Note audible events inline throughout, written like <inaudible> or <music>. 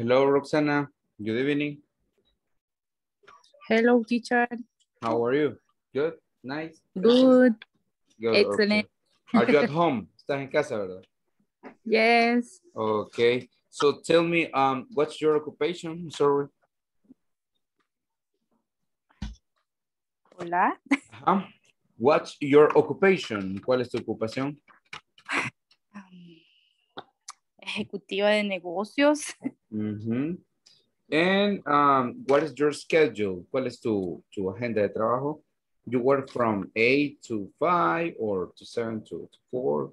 Hello, Roxana. Good evening. Hello, teacher. How are you? Good? Nice? Good. Good, Excellent. okay. Are you at <laughs> home? Estás en casa, ¿verdad? Yes. Okay. So tell me, um, what's your occupation? Sorry. Hola. Ajá. What's your occupation? ¿Cuál es tu ocupación? <laughs> Ejecutiva de negocios. Mhm. And um, what is your schedule? ¿Cuál es tu, tu agenda de trabajo? You work from 8 to 5 or to 7 to, to 4?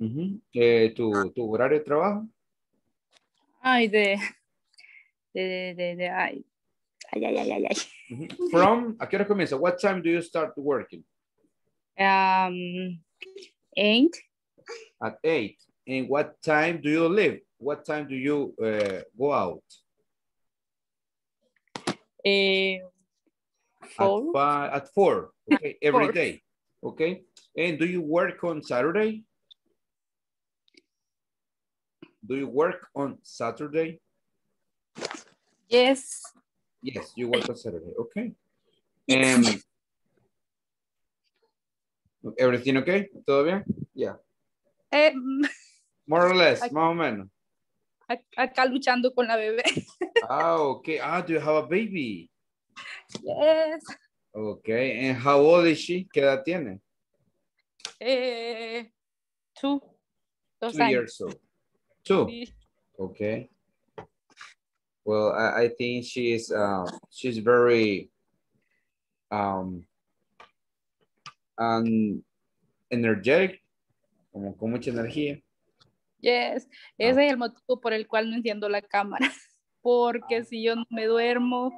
Mhm. Eh, tu, tu horario de trabajo? Ay, de, de, de, de, ay. Ay, ay, ay, ay, ay. Mhm. From, ¿a qué hora comienza? What time do you start working? Um, eight, At 8. And what time do you leave? What time do you uh, go out? eh, At, four, at 4. <laughs> Okay, every Four. day. Okay. And do you work on Saturday? Do you work on Saturday? yes. Yes, you work on Saturday. Okay. And everything okay? ¿Todo bien? Yeah. Eh, <laughs> More or less, Aquí. más o menos. ac- acá luchando con la bebé. <laughs> Ah, okay. Ah, do you have a baby? Yes. Okay. And how old is she? ¿Qué edad tiene? Eh, two. Dos Two años. years old. Two. Sí. Okay. Well, I, I think she is uh, she's very um um energetic, como con mucha energía. Yes, ese es el motivo por el cual no enciendo la cámara. <laughs> Porque si yo no me duermo,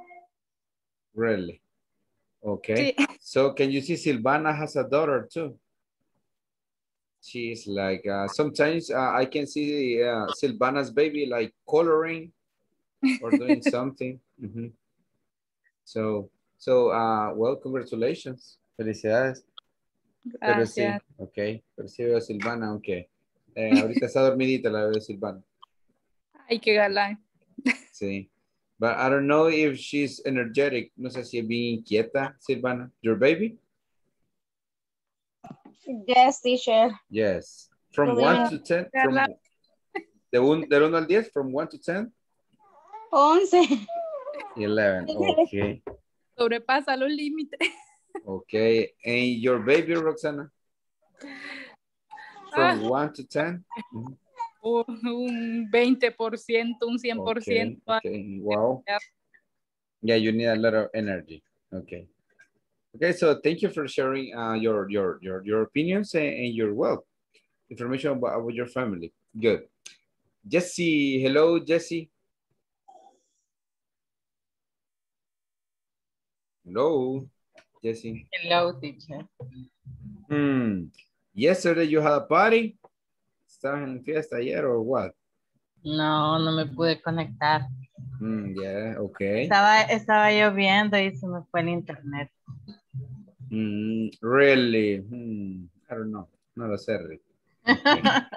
Really? Okay. sí, So can you see Silvana has a daughter too? She's like uh, sometimes uh, I can see uh, Silvana's baby like coloring or doing <laughs> something. Mhm. So so uh, well congratulations. Felicidades. Pero sí, ok. Pero sí veo a Silvana, ok. Eh, ahorita está dormidita la bebé Silvana. Ay, qué galán. Sí. But I don't know if she's energetic. No sé si es bien inquieta, Silvana. Your baby? Yes, teacher. Yes. From Lo 1 veo. to 10? From, de, un, del 1 al 10? From 1 to 10? Once. 11. Ok. Sobrepasa los límites. Ok. And your baby, Roxana? From 1 to 10? Mhm. Un 20%, un 100%. Okay, okay, wow. Yeah. You need a lot of energy. Okay. Okay, so thank you for sharing uh, your, your, your, your opinions and, and your, well, information about, about your family. Good. Jesse, hello, Jesse. Hello, Jesse. Hello, teacher. Hmm. Yesterday you had a party? ¿Estabas en fiesta ayer or what? No, no me pude conectar. Hmm, yeah, okay. Estaba, estaba lloviendo y se me fue el internet. Mm, really? Hmm, I don't know. No lo sé, Rick. <laughs>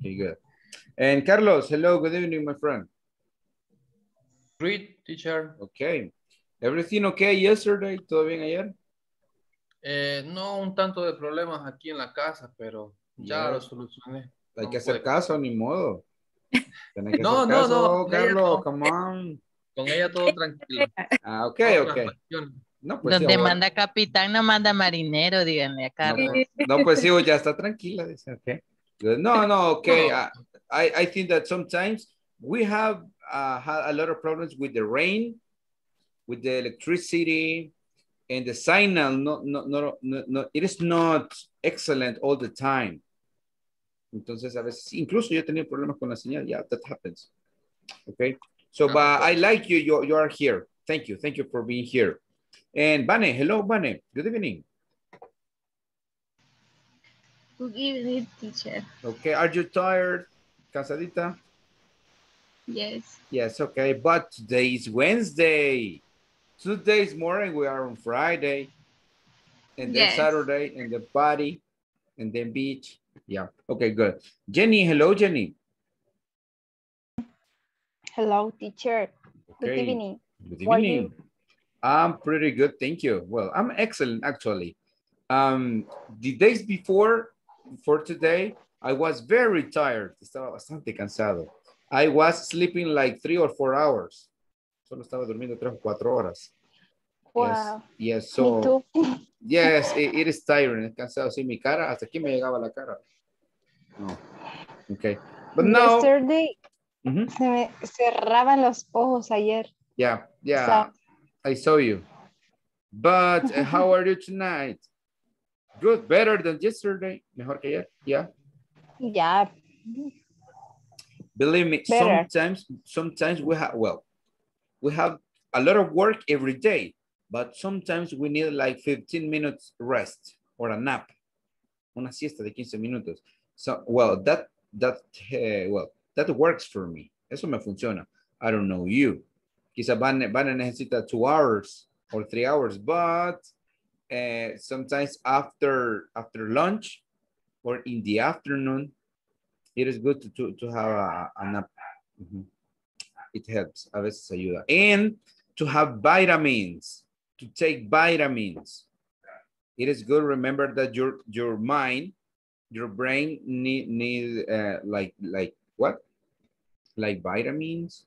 Okay, good. And Carlos, hello, good evening, my friend. Great, teacher. Okay. Everything okay yesterday? ¿Todo bien ayer? Eh, no un tanto de problemas aquí en la casa, pero ya Ya. lo solucioné. Hay No que hacer puede. caso, ni modo. Tenés que <laughs> No, hacer no, caso, no, ella Carlos, no. come on. Con ella todo <laughs> tranquilo. Ah, ok, ok. No, pues sí, Donde ahora- manda capitán no manda marinero, díganle a no, Carlos. pues, no, pues sí, ya está tranquila, dice, ok. No, no, okay. No. uh, I, I think that sometimes we have uh, had a lot of problems with the rain, with the electricity, and the signal. No, no, no, no, no, it is not excellent all the time. Entonces, a veces, incluso yo he tenido problemas con la señal. Yeah, that happens. Okay. So, Ah, but I like you. You, you are here. Thank you. Thank you for being here. And Vane, hello, Vane. Good evening. Good evening, teacher. Okay. Are you tired? Cansadita? Yes. Yes, okay, but today is Wednesday. Two days more we are on Friday. And then Yes. Saturday and the party. and then beach. Yeah, okay, good. Jenny, hello, Jenny. Hello, teacher. Okay. Good evening. Good How evening. I'm pretty good, thank you. Well, I'm excellent actually. Um, the days before, for today, I was very tired. Estaba bastante cansado. I was sleeping like three or four hours. Solo estaba durmiendo tres o cuatro horas. Wow. Yes, yes. So, yes, it, it is tiring. Es cansado. Sí, mi cara, hasta aquí me llegaba la cara. No. Okay. But now, Yesterday Mhm. se me cerraban los ojos ayer. yeah, yeah. So- I saw you. But uh, how are you tonight? Good, better than yesterday. Mejor que ayer. Yeah. Ya. Believe me, Better. sometimes, sometimes we have, well, we have a lot of work every day, but sometimes we need like 15 minutes rest or a nap. Una siesta de 15 minutos. So, well, that, that, uh, well, that works for me. Eso me funciona. I don't know you. Quizá van, van a necesitar two hours or three hours, but uh, sometimes after, after lunch or in the afternoon, it is good to, to, to have a, a nap. Mhm. It helps, a veces ayuda. And to have vitamins, to take vitamins. It is good, remember that your, your mind, your brain need, need uh, like, like what? Like vitamins,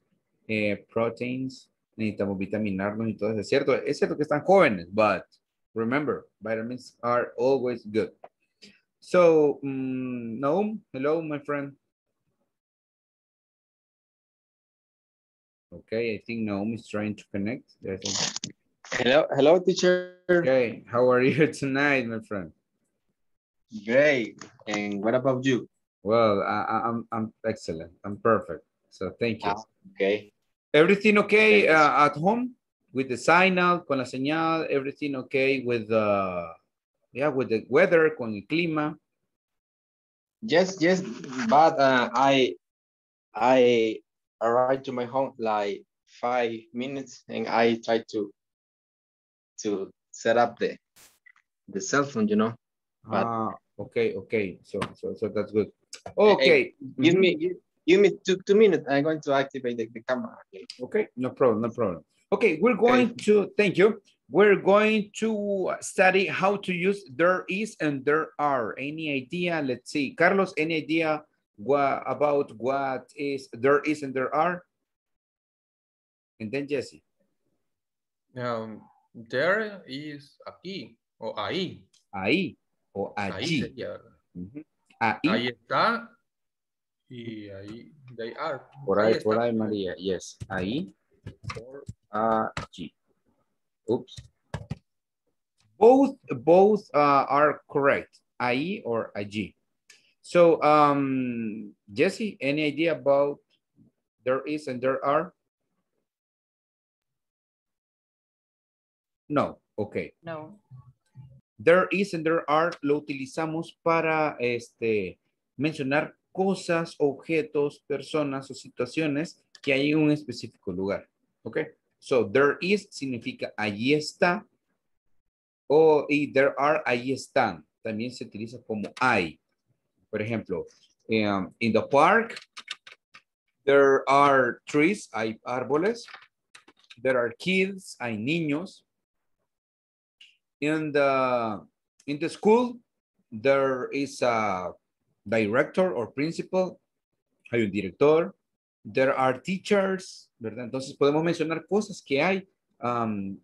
eh, proteins, necesitamos vitaminarnos y todo eso. Es cierto, es cierto que están jóvenes, but remember, vitamins are always good. So, mm, Naum, hello, my friend. Okay, I think Naum is trying to connect. There's Hello, hello, teacher. Okay, how are you <laughs> tonight, my friend? Great. And what about you? Well, I, I- I'm, I'm excellent. I'm perfect. So thank you. Ah. Okay. Everything okay uh, at home with the signal, con la señal, everything okay with the, yeah, with the weather, con el clima. Yes, yes, but uh, I I arrived to my home like five minutes and I tried to to set up the the cell phone, you know. But- Ah, okay, okay. So, so, so that's good. Okay. Give me give, give me two two minutes. I'm going to activate the, the camera. Okay. Okay, no problem, no problem. Okay, we're going to, thank you. We're going to study how to use there is and there are. Any idea? Let's see. Carlos, any idea what, about what is there is and there are? And then Jesse. Um, there is aquí o ahí. Ahí o Ahí allí. sería. Ujú. Ahí Ahí, está y ahí they are. por ahí, por está. ahí, María. Yes, ahí or allí. Oops. Both, both uh, are correct. Ahí or allí. So, um, Jesse, any idea about there is and there are? No, okay. No. There is and there are lo utilizamos para este, mencionar cosas, objetos, personas o situaciones que hay en un específico lugar. ¿Ok? So, there is significa allí está. O, y there are, allí están. También se utiliza como hay. Por ejemplo, um, in the park, there are trees, hay árboles. There are kids, hay niños. In the, in the school, there is a director or principal. Hay un director. There are teachers, ¿verdad? Entonces podemos mencionar cosas que hay um,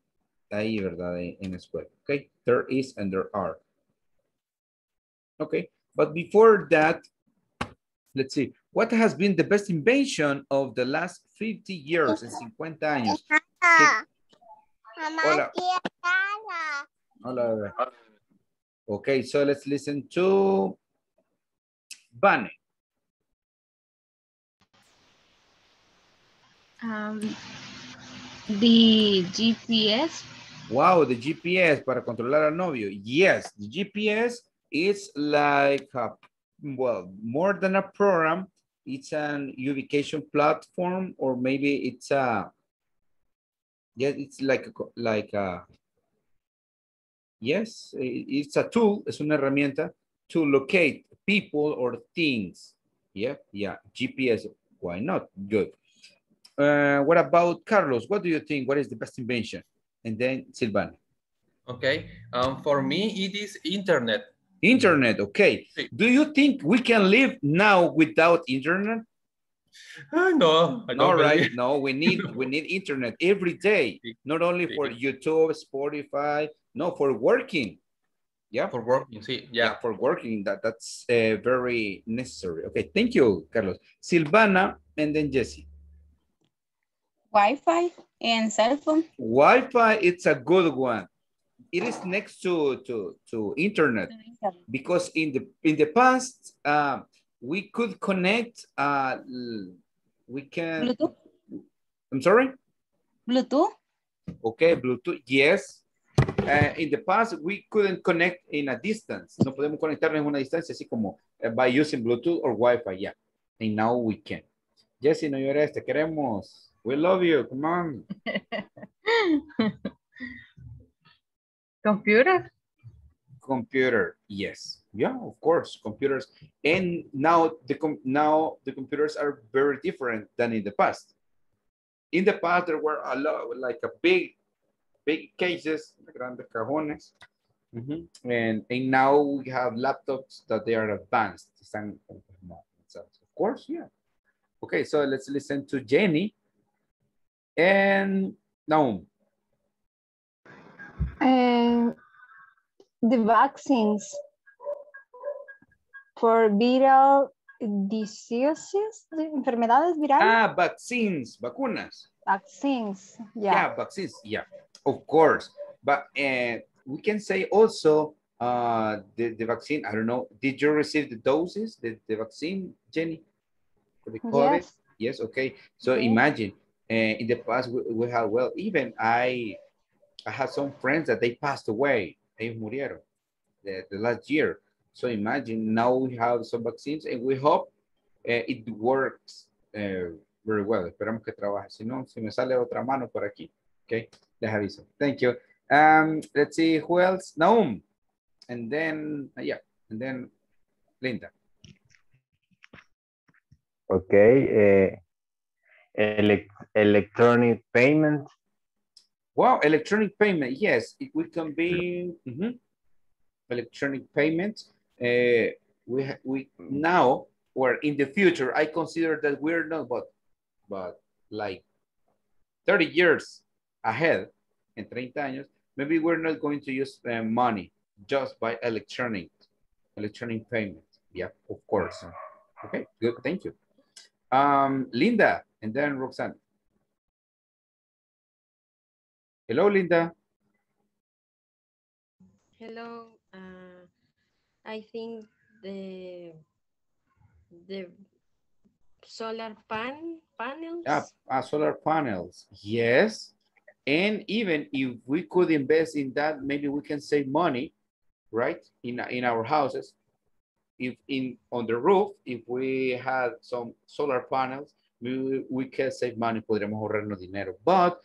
ahí, ¿verdad? En, la escuela. Okay. There is and there are. Okay. But before that, let's see. What has been the best invention of the last 50 years? En 50 años. Hola. Hola. Okay, so let's listen to Bunny. Um, the GPS. Wow, the GPS para controlar al novio. Yes, the GPS is like, a, well, more than a program. It's an ubication platform or maybe it's a, yeah, it's like, a like a, yes, it's a tool, es una herramienta to locate people or things. Yeah, yeah, GPS, why not? Good. Uh, what about Carlos? What do you think? What is the best invention? And then Silvana. Okay. Um, for me, it is internet. Internet, okay. Sí. Do you think we can live now without internet? Ah, no, I don't No, right? believe- No, we need <laughs> we need internet every day, Sí. not only Sí. for YouTube, Spotify, no, for working. Yeah, For working, sí, yeah, yeah. for working. That that's uh, very necessary. Okay, thank you, Carlos. Silvana, and then Jesse. Wi-Fi and cell phone. Wi-Fi, it's a good one. It is next to to to internet because in the in the past uh, we could connect. Uh, we can. Bluetooth. I'm sorry. Bluetooth. Okay, Bluetooth, yes. Uh, in the past, we couldn't connect in a distance. No podemos conectarnos en una distancia, así como uh, by using Bluetooth or Wi-Fi, yeah. And now we can. Jesse, no llores, te queremos. We love you, come on. <laughs> Computer. Computer, yes. Yeah, of course, computers. And now the com now the computers are very different than in the past. In the past, there were a lot, like a big, big cases, grandes cajones. Mhm. And, and now we have laptops that they are advanced. Están Of course, yeah. Okay, so let's listen to Jenny. And Naum. And the vaccines for viral diseases, enfermedades virales, Ah, vaccines, vacunas. vaccines, Yeah, yeah. vaccines. Yeah, of course. But uh, we can say also uh, the, the vaccine, I don't know, did you receive the doses, the, the vaccine, Jenny? For the COVID? Yes. Yes, okay. So imagine uh, in the past we, we had, well, even I, I had some friends that they passed away. Ellos murieron the, the last year. So imagine now we have some vaccines and we hope uh, it works uh, very well. Esperamos que trabaje. Si no, si me sale otra mano por aquí. Okay, les aviso. Thank you. Um, let's see who else. Naum. And then, uh, yeah, and then Linda. Okay. Uh, elec- electronic payment. Wow, electronic payment. Yes, it we can be mhm. electronic payment. Uh, we we now or in the future, I consider that we're not, but but like 30 years ahead, in 30 años, maybe we're not going to use uh, money just by electronic electronic payment. Yeah, of course. Okay, good. Thank you. Um, Linda, and then Roxanne. Hello, Linda. Hello. Uh, I think the the solar pan panels. Ah, ah, solar panels. Yes. And even if we could invest in that, maybe we can save money, right? In, in our houses. If in on the roof, if we had some solar panels, we, we can save money, podríamos ahorrarnos dinero. But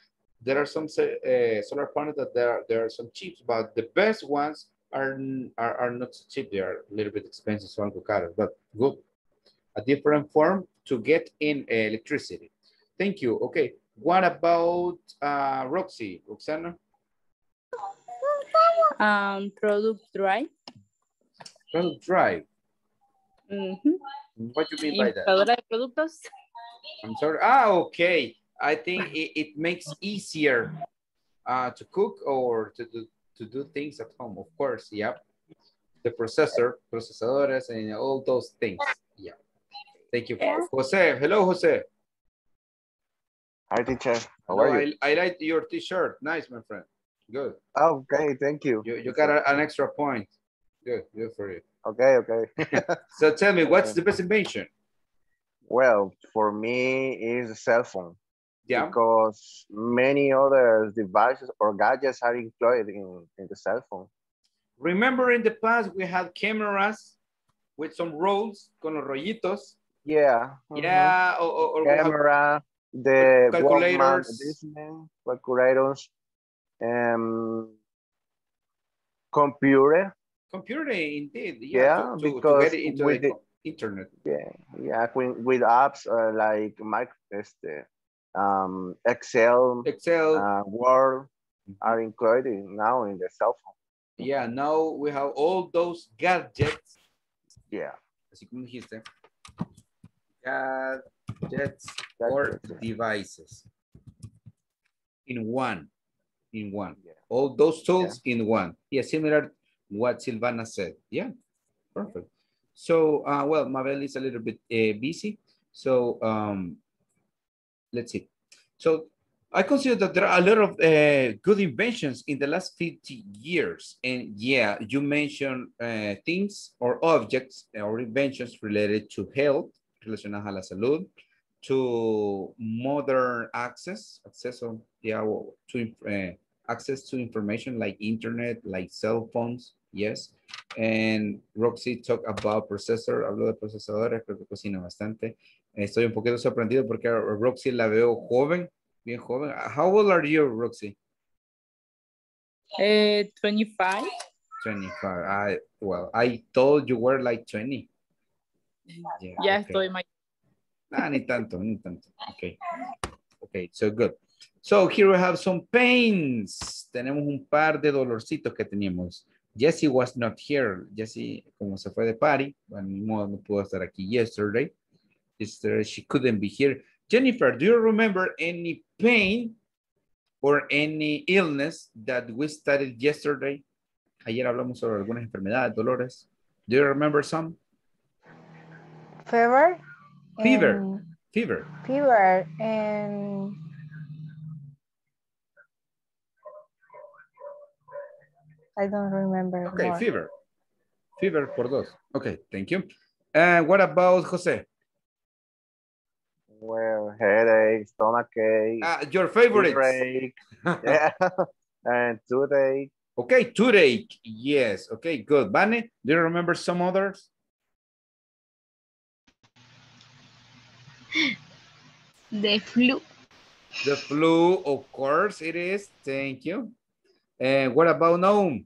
there are some uh, solar panels that there are, there are some cheap, but the best ones are, are, are not so cheap. They are a little bit expensive, so caros, but good. A different form to get in electricity. Thank you. Okay. What about uh, Roxy, Roxana? Um, product dry. Product drive. Ujú. What do you mean by that? Productos. I'm sorry. Ah, okay. I think it, it makes easier uh, to cook or to do, to do things at home. Of course, yeah. The processor, procesadores, and all those things. Yeah. Thank you. Yes. Jose, hello, Jose. Hi, teacher. How Hello, are you? I, I like your t-shirt. Nice, my friend. Good. Okay, thank you. You, you got a- an extra point. Good, good for you. Okay, okay. <laughs> So tell me, what's the best invention? well, for me, is a cell phone Yeah. because many other devices or gadgets are included in, in the cell phone. Remember in the past we had cameras with some rolls con los rollitos. Yeah. Yeah, or, or, or Camera, the Walkman, Calculators. Discman, calculators, um, computer. Computer, indeed. Yeah, to, to, to because get it into with the, the- internet. Yeah, yeah, with, with apps uh, like Mic, este, um, Excel, Excel. uh, Word are included now in the cell phone. Yeah, now we have all those gadgets. Yeah. Así como dijiste. Gadgets or yeah. devices. In one. In one. Yeah. All those tools in one. Yeah, similar what Silvana said. Yeah, perfect. So, uh, well, Mabel is a little bit uh, busy. So, um, let's see. So, I consider that there are a lot of uh, good inventions in the last 50 years. And yeah, you mentioned uh, things or objects or inventions related to health, relacionadas a la salud, to modern access, acceso, yeah, o- to uh, access to information like internet, like cell phones, yes. And Roxy talked about processor, habló de procesadores, creo que cocina bastante. Estoy un poquito sorprendido porque a Roxy la veo joven, bien joven. How old are you, Roxy? Eh, 25. 25. I, well, I thought you were like 20. Yeah, Ya okay. estoy mayor. Ah, ni tanto, ni tanto. Okay. Okay, so good. So here we have some pains. Tenemos un par de dolorcitos que teníamos. Jessie was not here. Jessie, como se fue de party, bueno, no pudo estar aquí yesterday. Yesterday uh, she couldn't be here. Jennifer, do you remember any pain or any illness that we studied yesterday? Ayer hablamos sobre algunas enfermedades, dolores. Do you remember some? Fever. Fever. and- Fever. Fever and I don't remember. Okay, more. fever. Fever por dos. Okay, thank you. And what about Jose? Well, headache, stomach ache, Uh, your favorite. earache, <laughs> yeah, <laughs> and toothache. Okay, toothache. Yes. Okay, good. Vane, do you remember some others? The flu. The flu, of course it is. Thank you. And what about Naum?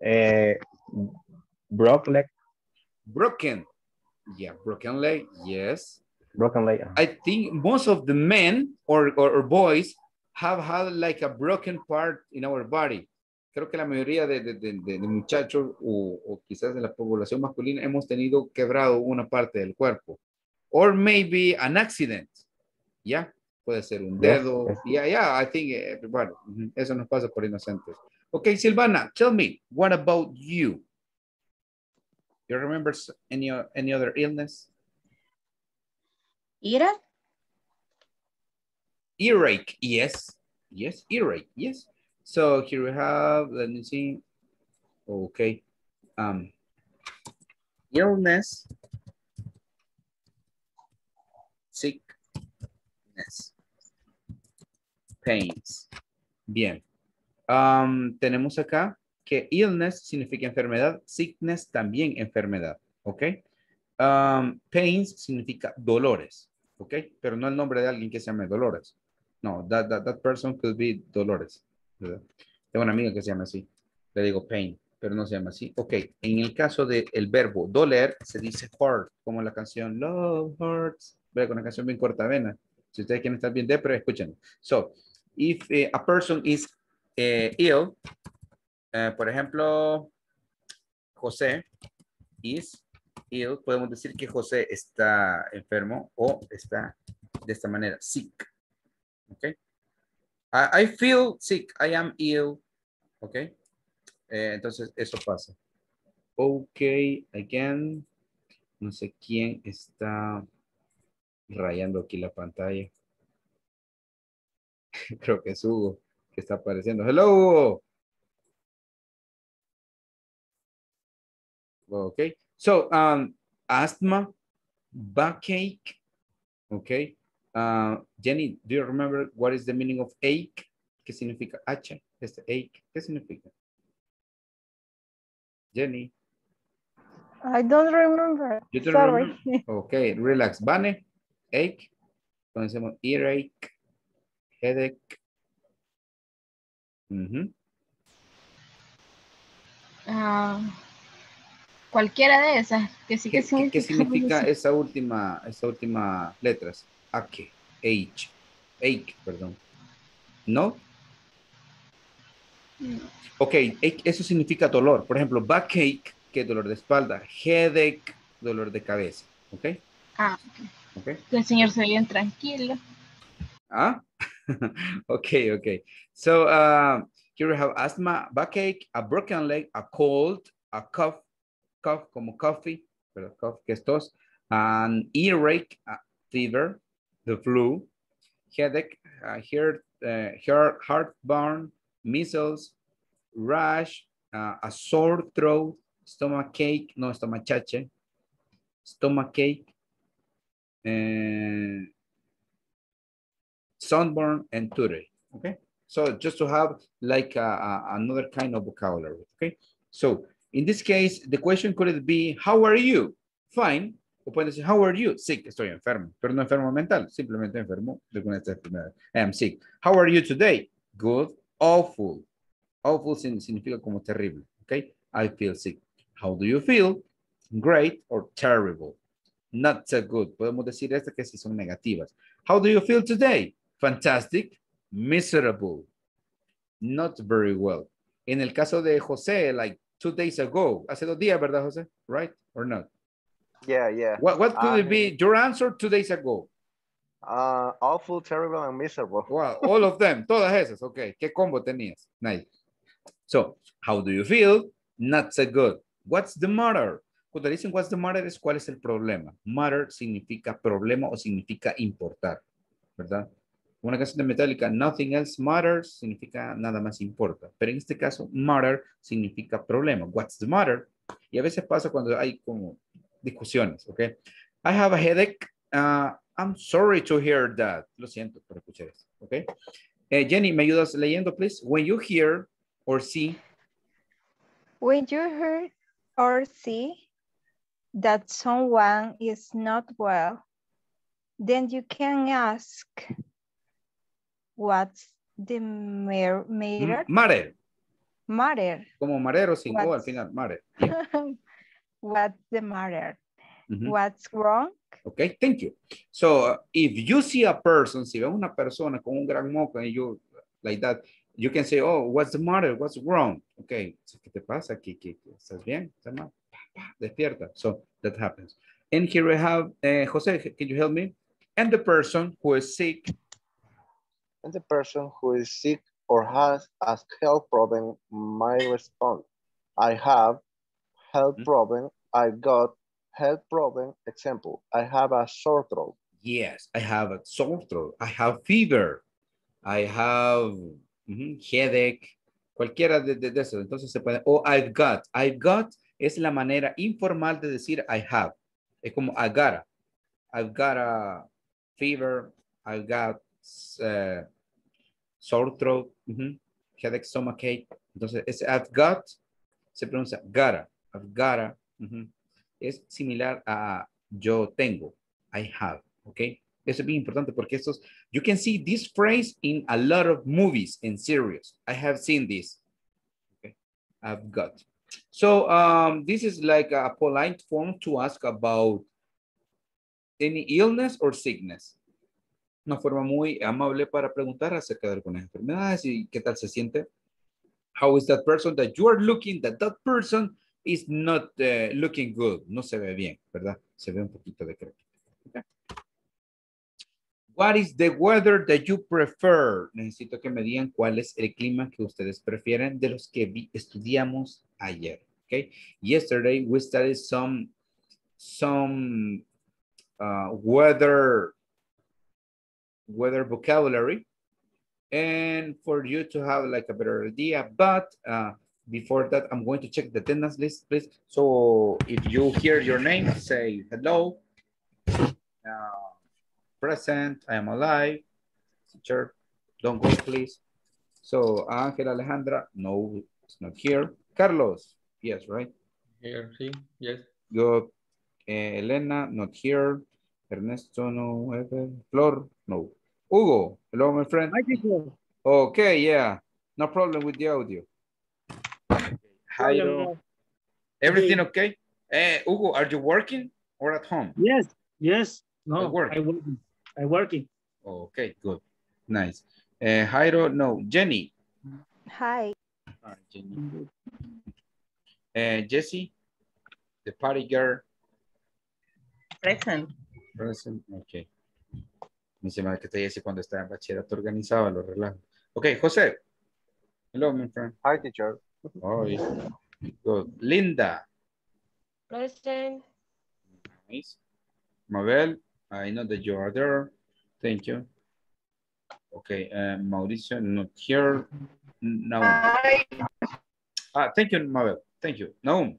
Eh, broke leg, Broken. Yeah, broken leg. Yes. broken leg. I think most of the men or, or, or boys have had like a broken part in our body. Creo que la mayoría de, de, de- muchachos o, o quizás de la población masculina hemos tenido quebrado una parte del cuerpo. Or maybe an accident. ¿Ya? Puede ser un dedo. Yeah, yeah, I think everybody. Ujú, Eso nos pasa por inocentes. Okay, Silvana, tell me, what about you? You remember any, any other illness? Ira. Earache, yes. Yes, earache, yes. So here we have, let me see. Okay. Um, illness, sickness, pains. Bien. Um, tenemos acá que illness significa enfermedad, sickness también enfermedad, ¿ok? Um, pains significa dolores, ¿ok? Pero no el nombre de alguien que se llame Dolores. No, that, that, that person could be Dolores. ¿verdad? Tengo una amiga que se llama así. Le digo pain, pero no se llama así. Ok, en el caso del verbo doler, se dice hurt, como la canción Love Hurts. Ve con una canción bien corta vena. Si ustedes quieren estar bien de, pero escuchen. So, if eh, a person is eh, ill, eh, por ejemplo, José is ill, podemos decir que José está enfermo o está de esta manera, sick. ¿Ok? I, feel sick, I am ill. ¿Ok? Eh, entonces, eso pasa. Ok, again. No sé quién está rayando aquí la pantalla. <laughs> Creo que es Hugo que está apareciendo. Hello, Okay, so um, asthma, backache. Okay, uh, Jenny, do you remember what is the meaning of ache? ¿Qué significa H? Este ache, ¿qué significa? Jenny, I don't remember. you don't Sorry. remember? <laughs> Okay, relax. Vane, ache. Conocemos earache, headache. Mm -hmm. Ah, cualquiera de esas, que sí ¿Qué, que qué- qué significa <laughs> esa última, esa última letras? Ache, H, ache, perdón. ¿No? Ok, ache, eso significa dolor. Por ejemplo, backache, que es dolor de espalda. Headache, dolor de cabeza. ¿Ok? Ah, ¿Ok? el señor se ve bien tranquilo. Ah, <laughs> okay, okay. So uh, here we have asthma, backache, a broken leg, a cold, a cough, cough como coffee, pero cough que es tos, an earache, a fever, the flu, headache, uh, heart, uh, heart, heartburn, measles, rash, uh, a sore throat, stomach ache, no stomachache, stomach ache, and sunburn and toothache, okay? So just to have like a, a- another kind of vocabulary, okay? So in this case, the question could be, how are you? Fine. O pueden decir, how are you? Sick, estoy enfermo, pero no enfermo mental, simplemente enfermo de alguna enfermedades. I am sick. How are you today? Good, awful. Awful significa como terrible, okay? I feel sick. How do you feel? Great or terrible? Not so good. Podemos decir estas que sí son negativas. How do you feel today? Fantastic, miserable, not very well. En el caso de José, like two days ago, hace dos días, ¿verdad, José? Right or not? Yeah, yeah. What, what could it be? Your answer two days ago. Uh, awful, terrible, and miserable. Wow, all of them, todas esas, ok. ¿Qué combo tenías? Nice. So, how do you feel? Not so good. What's the matter? Cuando dicen what's the matter es cuál es el problema. Matter significa problema o significa importar, ¿verdad? Una canción de Metallica, nothing else matters, significa nada más importa. Pero en este caso, matter significa problema. What's the matter? Y a veces pasa cuando hay como discusiones, ¿ok? I have a headache. Uh, I'm sorry to hear that. Lo siento por escuchar eso, ¿ok? Eh, Jenny, ¿me ayudas leyendo, please? When you hear or see, When you hear or see that someone is not well, then you can ask what's the matter? matter, matter. como marero sin O al What's- final, matter. <laughs> what's the matter? Ujú. What's wrong? Okay, thank you. So uh, if you see a person, si ves una persona con un gran moco and you like that, you can say, oh, what's the matter? What's wrong? Okay, so, ¿qué te pasa? ¿Qué, qué, qué? ¿Estás bien? ¿Estás mal? Despierta. So that happens. And here we have, uh, Jose, can you help me? And the person who is sick, And the person who is sick or has a health problem might respond. I have health Mhm. problem. I got health problem. Example, I have a sore throat. yes, I have a sore throat. I have fever. I have ujú, headache. Cualquiera de, de, de esos. Entonces se puede, o I've got. I've got es la manera informal de decir I have. Es como I got. I've got a fever. I've got uh, sore throat. ujú, Headache, stomachache. Entonces, ese I've got se pronuncia gotta. I've gotta. ujú. Es similar a yo tengo. I have. ¿Ok? Eso es bien importante porque estos, you can see this phrase in a lot of movies and series. I have seen this. Okay. I've got. So um, this is like a polite form to ask about any illness or sickness. Una forma muy amable para preguntar acerca de algunas enfermedades y qué tal se siente. How is that person that you are looking, that that person is not uh, looking good. No se ve bien, ¿verdad? Se ve un poquito de Okay. What is the weather that you prefer? Necesito que me digan cuál es el clima que ustedes prefieren de los que estudiamos ayer. Okay. Yesterday we studied some some uh, weather weather vocabulary and for you to have like a better idea. But uh, before that, I'm going to check the attendance list, please. So if you hear your name, say hello. Uh, present, I am alive. Teacher, don't go, please. So Angel Alejandra, no, it's not here. Carlos, yes, right? Here, sí, yes. Good. Eh, Elena, not here. Ernesto, no. Ever. Flor, no. Hugo, hello, my friend. Okay, yeah. No problem with the audio. Jairo. Everything okay? Eh, Hugo, are you working or at home? Yes, yes. No, At work. I working. I working. Okay, good. Nice. Uh, Jairo, no. Jenny. Hi. All right, Jenny. Uh, Jessie, the party girl. Present. Present, ok. Me se me hace que está Jessie cuando estaba en bachillerato organizaba los relajos. Ok, José. Hello, my friend. Hi, teacher. Oh, yeah. Good. Linda. Present. Nice. Mabel, I know that you are there. Thank you. Okay, uh, Mauricio, not here. No. Ah, thank you, Mabel. Thank you. No.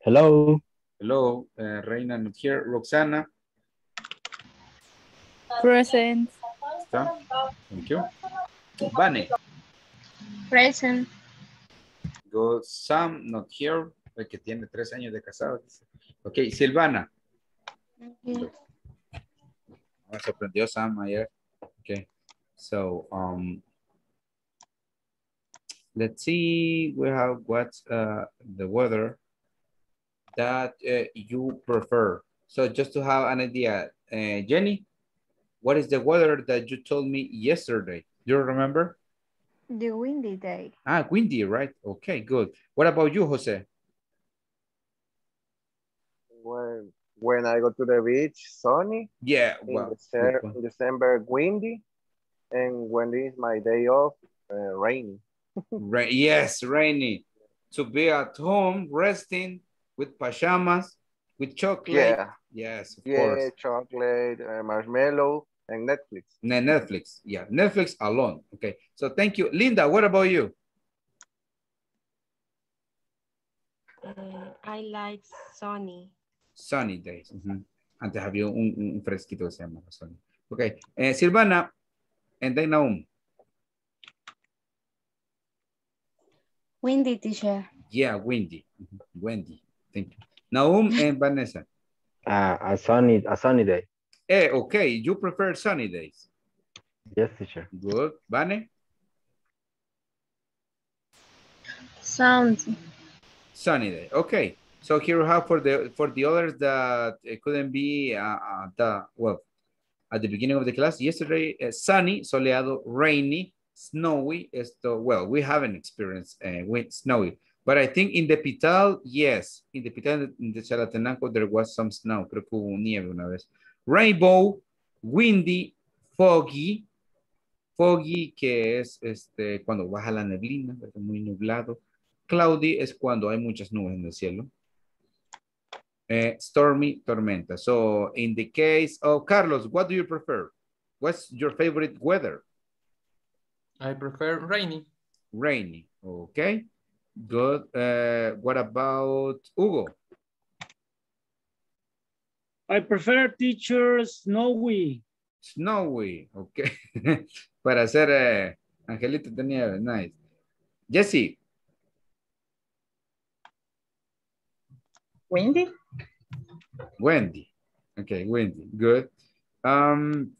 Hello. Hello, uh, Reina, not here. Roxana. Present. ¿Está? Thank you. Vane. Present. Go Sam, not here. El que tiene tres años de casado. Ok, Silvana. Me sorprendió Sam ayer. Okay. So, um, let's see, we have what's uh, the weather that uh, you prefer. So just to have an idea, uh, Jenny, what is the weather that you told me yesterday? Do you remember? The windy day. Ah, windy, right? Okay, good. What about you, Jose? When when I go to the beach, sunny. Yeah, In, well, December, good in December, windy. And when it's my day off, uh, rainy. Ra- yes, rainy. To be at home, resting with pajamas, with chocolate. Yeah. Yes, of Yeah, course. chocolate, uh, marshmallow, and Netflix. Ne- Netflix. Yeah, Netflix alone. Okay. So thank you. Linda, what about you? Uh, I like sunny. Sunny days. Ujú. Antes había un, un fresquito que se llama sunny. Okay. Eh, Silvana, and then Naum. Windy teacher. Yeah, windy. Ujú. Wendy. Thank you. Naum and Vanessa. Uh, a sunny, a sunny day. Eh, okay. You prefer sunny days. Yes, teacher. Good. Vane? Sound. Sunny day. Okay. So here we have for the for the others that it couldn't be uh, uh, the well at the beginning of the class yesterday uh, sunny, soleado, rainy, snowy. Esto well we haven't experienced uh, with snowy, but I think in the Pital yes, in the Pital in the Chalatenango there was some snow. Creo que hubo nieve una vez. Rainbow, windy, foggy, foggy que es este cuando baja la neblina, muy nublado. Cloudy es cuando hay muchas nubes en el cielo. Eh, stormy, tormenta. So in the case of Carlos, what do you prefer? What's your favorite weather? I prefer rainy. Rainy. Okay. Good. Uh, what about Hugo? I prefer teacher snowy. Snowy. Okay. <laughs> Para hacer eh, angelito de nieve. Nice. Jesse. Wendy. Wendy. Okay, Wendy. Good. Um,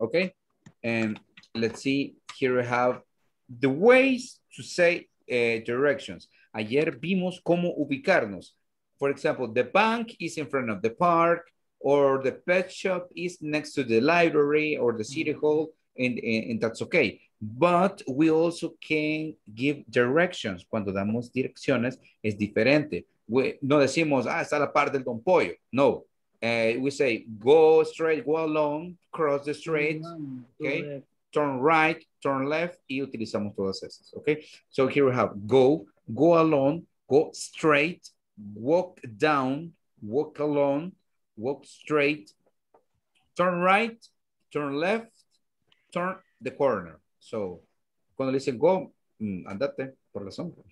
okay. And let's see. Here we have the ways to say uh, directions. Ayer vimos cómo ubicarnos. For example, the bank is in front of the park, or the pet shop is next to the library or the city hall, and, and, and that's okay. But we also can give directions. Cuando damos direcciones es diferente. We, no decimos, ah, está a la par del Don Pollo. No. Uh, we say, go straight, go along, cross the street, okay? Turn right, turn left, y utilizamos todas esas, okay? So here we have go, go along, go straight, walk down, walk along, walk straight, turn right, turn left, turn the corner. So, cuando le dicen go, mm, andate por la sombra.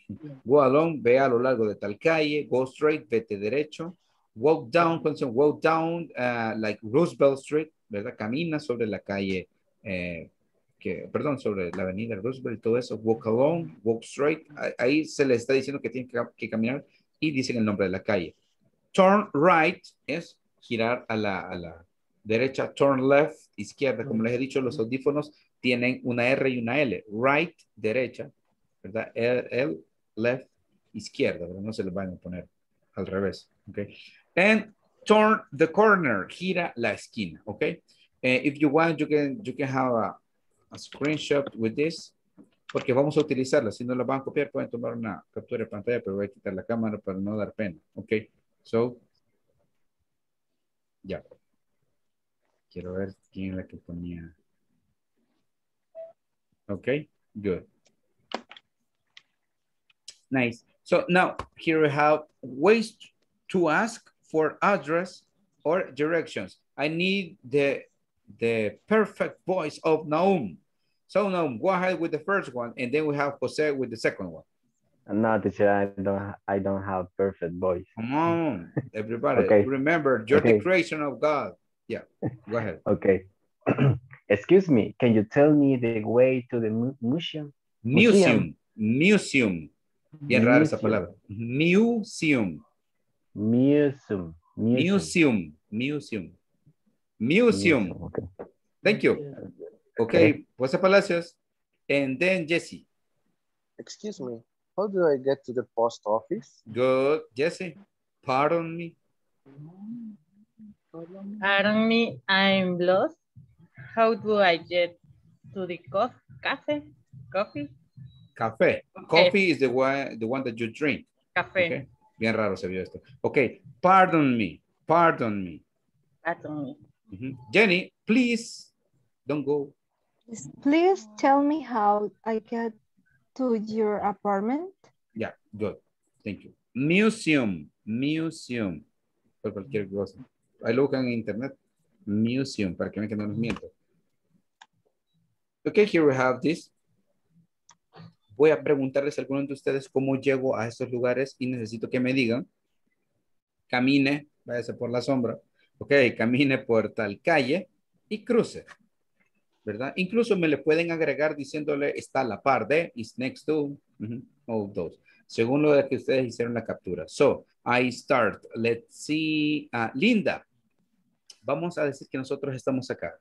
Go along, ve a lo largo de tal calle, go straight, vete derecho, walk down, cuando dicen walk down, uh, like Roosevelt Street, ¿verdad? Camina sobre la calle, eh, que, perdón, sobre la avenida Roosevelt todo eso, walk along, walk straight, ahí- se le está diciendo que tienen que, caminar y dicen el nombre de la calle. Turn right es girar a la, a la derecha, turn left, izquierda, como les he dicho, los audífonos tienen una R y una L, right, derecha, ¿verdad? L, L, left, izquierda, pero no se les vayan a poner al revés, okay? And turn the corner, gira la esquina, okay? Eh, if you want, you can, you can have a, a screenshot with this, porque vamos a utilizarla. Si no la van a copiar, pueden tomar una captura de pantalla, pero voy a quitar la cámara para no dar pena, okay? So, ya. Quiero ver quién es la que ponía. Okay, good. Nice. So now here we have ways to ask for address or directions. I need the, the perfect voice of Naum. So Naum, go ahead with the first one and then we have Jose with the second one. No, teacher, I don't, I don't have perfect voice. Come on, <laughs> everybody. Okay. Remember, you're Okay. the creation of God. Yeah, go ahead. <laughs> Okay. <clears throat> Excuse me, can you tell me the way to the mu- museum? Museum. Museum. Bien rara esa palabra. Museum. Museum. Museum. Museum. Museum. Okay. Thank you. Okay, Jose Palacios. And then Jesse. Excuse me, how do I get to the post office? Good. Jesse. Pardon me. Pardon me, I'm lost. How do I get to the co- cafe? Coffee? Café. Okay. Coffee is the one, the one that you drink. Cafe. Okay. Bien raro se vio esto. Okay. Pardon me. Pardon me. Pardon me. Jenny, please don't go. Please tell me how I get to your apartment. Yeah, good. Thank you. Museum. Museum. Por cualquier cosa. Ahí lo buscan en internet. Museum, para que vean que no nos miento. Okay, here we have this. Voy a preguntarles a algunos de ustedes cómo llego a estos lugares y necesito que me digan. Camine, váyase por la sombra. Ok, camine por tal calle y cruce. ¿Verdad? Incluso me le pueden agregar diciéndole está a la par de, is next to, all those. Según lo de que ustedes hicieron la captura. So, I start. Let's see. ah, Linda, vamos a decir que nosotros estamos acá.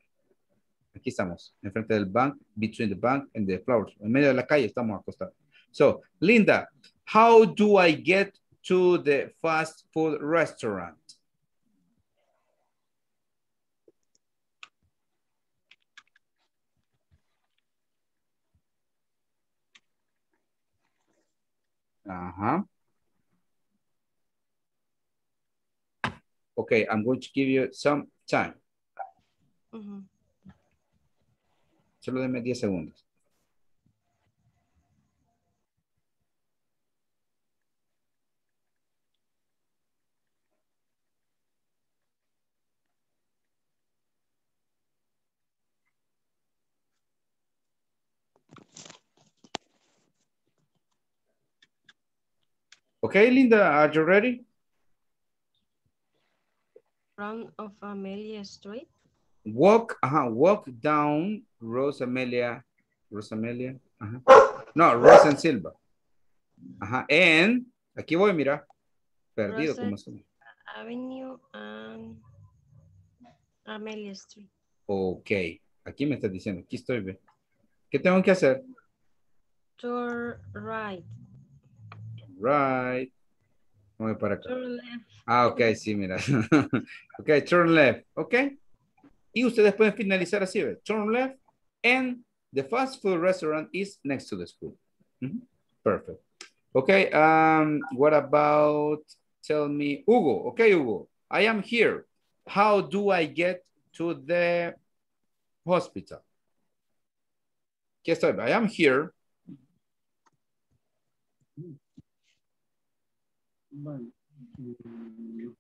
Aquí estamos, enfrente del bank, between the bank and the flowers. En medio de la calle estamos acostados. So, Linda, how do I get to the fast food restaurant? Uh-huh. Okay, I'm going to give you some time. Mhm. Solo denme 10 segundos. Okay, Linda, are you ready? Front of Amelia Street. Walk, uh walk down Rosamelia, Rosamelia, ajá. no, Rosa and Silva. Ajá, and, aquí voy, mira, perdido Rosa- como soy. Avenue and Amelia Street. Ok, aquí me estás diciendo, aquí estoy, ve. ¿Qué tengo que hacer? Turn right. Right. Voy para acá. Turn left. Ah, ok, sí, mira. <laughs> ok, turn left, ok. Y ustedes pueden finalizar así, ¿ve? Turn left and the fast food restaurant is next to the school. Mhm, Perfect. Okay, um, what about, tell me, Hugo, okay, Hugo, I am here. How do I get to the hospital? Aquí estoy, I am here. Vale. Mm.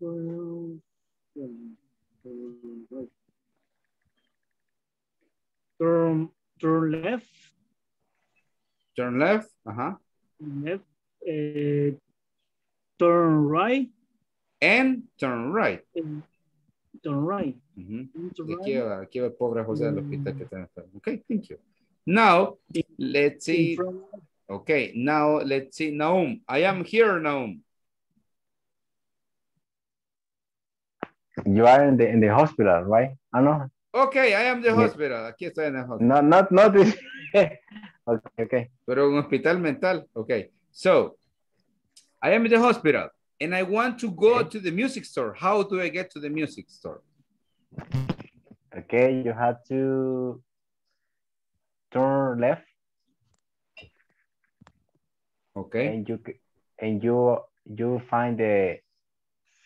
Well, well, Turn, turn left, Turn left, ajá. left, eh, turn right, And turn right. and turn right. Ujú. turn Y Aquí right. va, aquí va el pobre José del hospital que está enfermo. Okay, thank you. Now, let's see. Okay, now let's see. Naum, I am here, Naum. You are in the in the hospital, right? Ah, I know. Okay, I am the Yeah. hospital. Aquí estoy en el hospital. Not not not this. <laughs> Okay, okay. Pero un hospital mental. Okay. So, I am in the hospital and I want to go Okay. to the music store. How do I get to the music store? Okay, you have to turn left Okay. and you and you you find the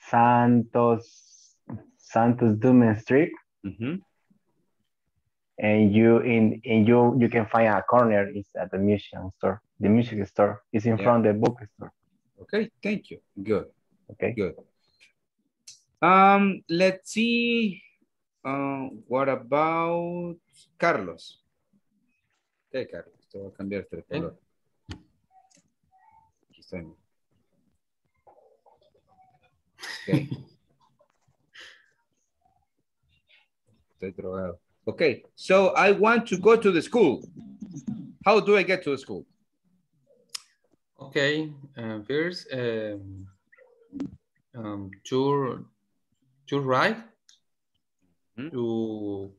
Santos Santos Dumont Street Mhm. and you in and you you can find a corner is at the museum store. The music store is in Yeah. front of the bookstore. Okay. Thank you. Good. Okay. Good. Um, let's see. Uh, what about Carlos? Okay, Carlos. Te voy a cambiar este color. <laughs> Okay. Okay, so I want to go to the school. How do I get to the school? Okay, uh, first, um, um, to, to right, Mhm. to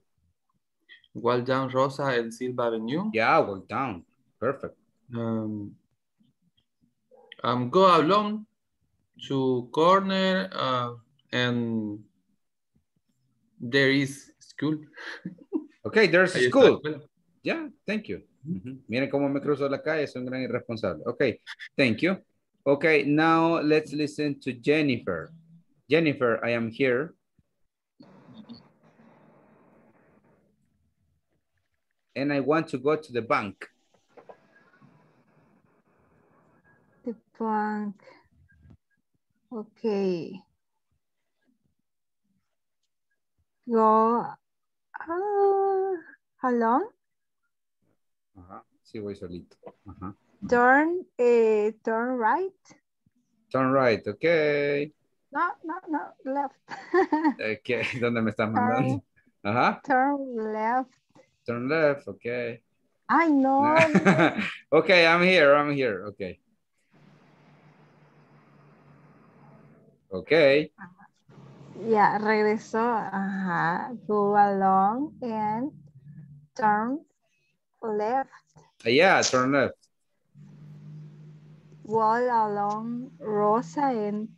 walk down Rosa and Silva Avenue. Yeah, well down. Perfect. Um, um, go along to corner uh, and there is school. <laughs> Okay, there's Ahí school. Yeah, thank you. Ujú. Miren cómo me cruzo la calle, soy un gran irresponsable. Okay, thank you. Okay, now let's listen to Jennifer. Jennifer, I am here. And I want to go to the bank. Bank. Okay. Go. Uh, how long? Ajá, sí voy solito. Ajá. Turn, eh, turn right. Turn right, okay. No, no, no, left. <laughs> Okay, <laughs> ¿dónde me estás mandando? Ajá, turn left. turn left, okay. I know. <laughs> okay, I'm here, I'm here, okay. Okay, Ya, regresó. Ajá. Go along and turn left. yeah, turn left. Walk along Rosa and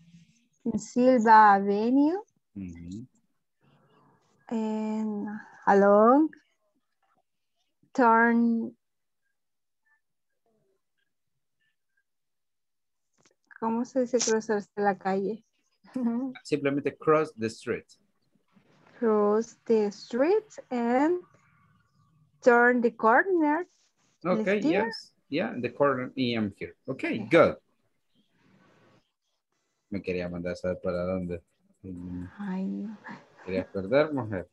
Silva Avenue and along turn ¿Cómo se dice cruzarse la calle? Simplemente cross the street. Cross the street and turn the corner. Okay, yes. Yeah, the corner y I'm here. Okay, good. Me quería mandar saber para dónde. Mm, Ay, no. Quería perder, mujer.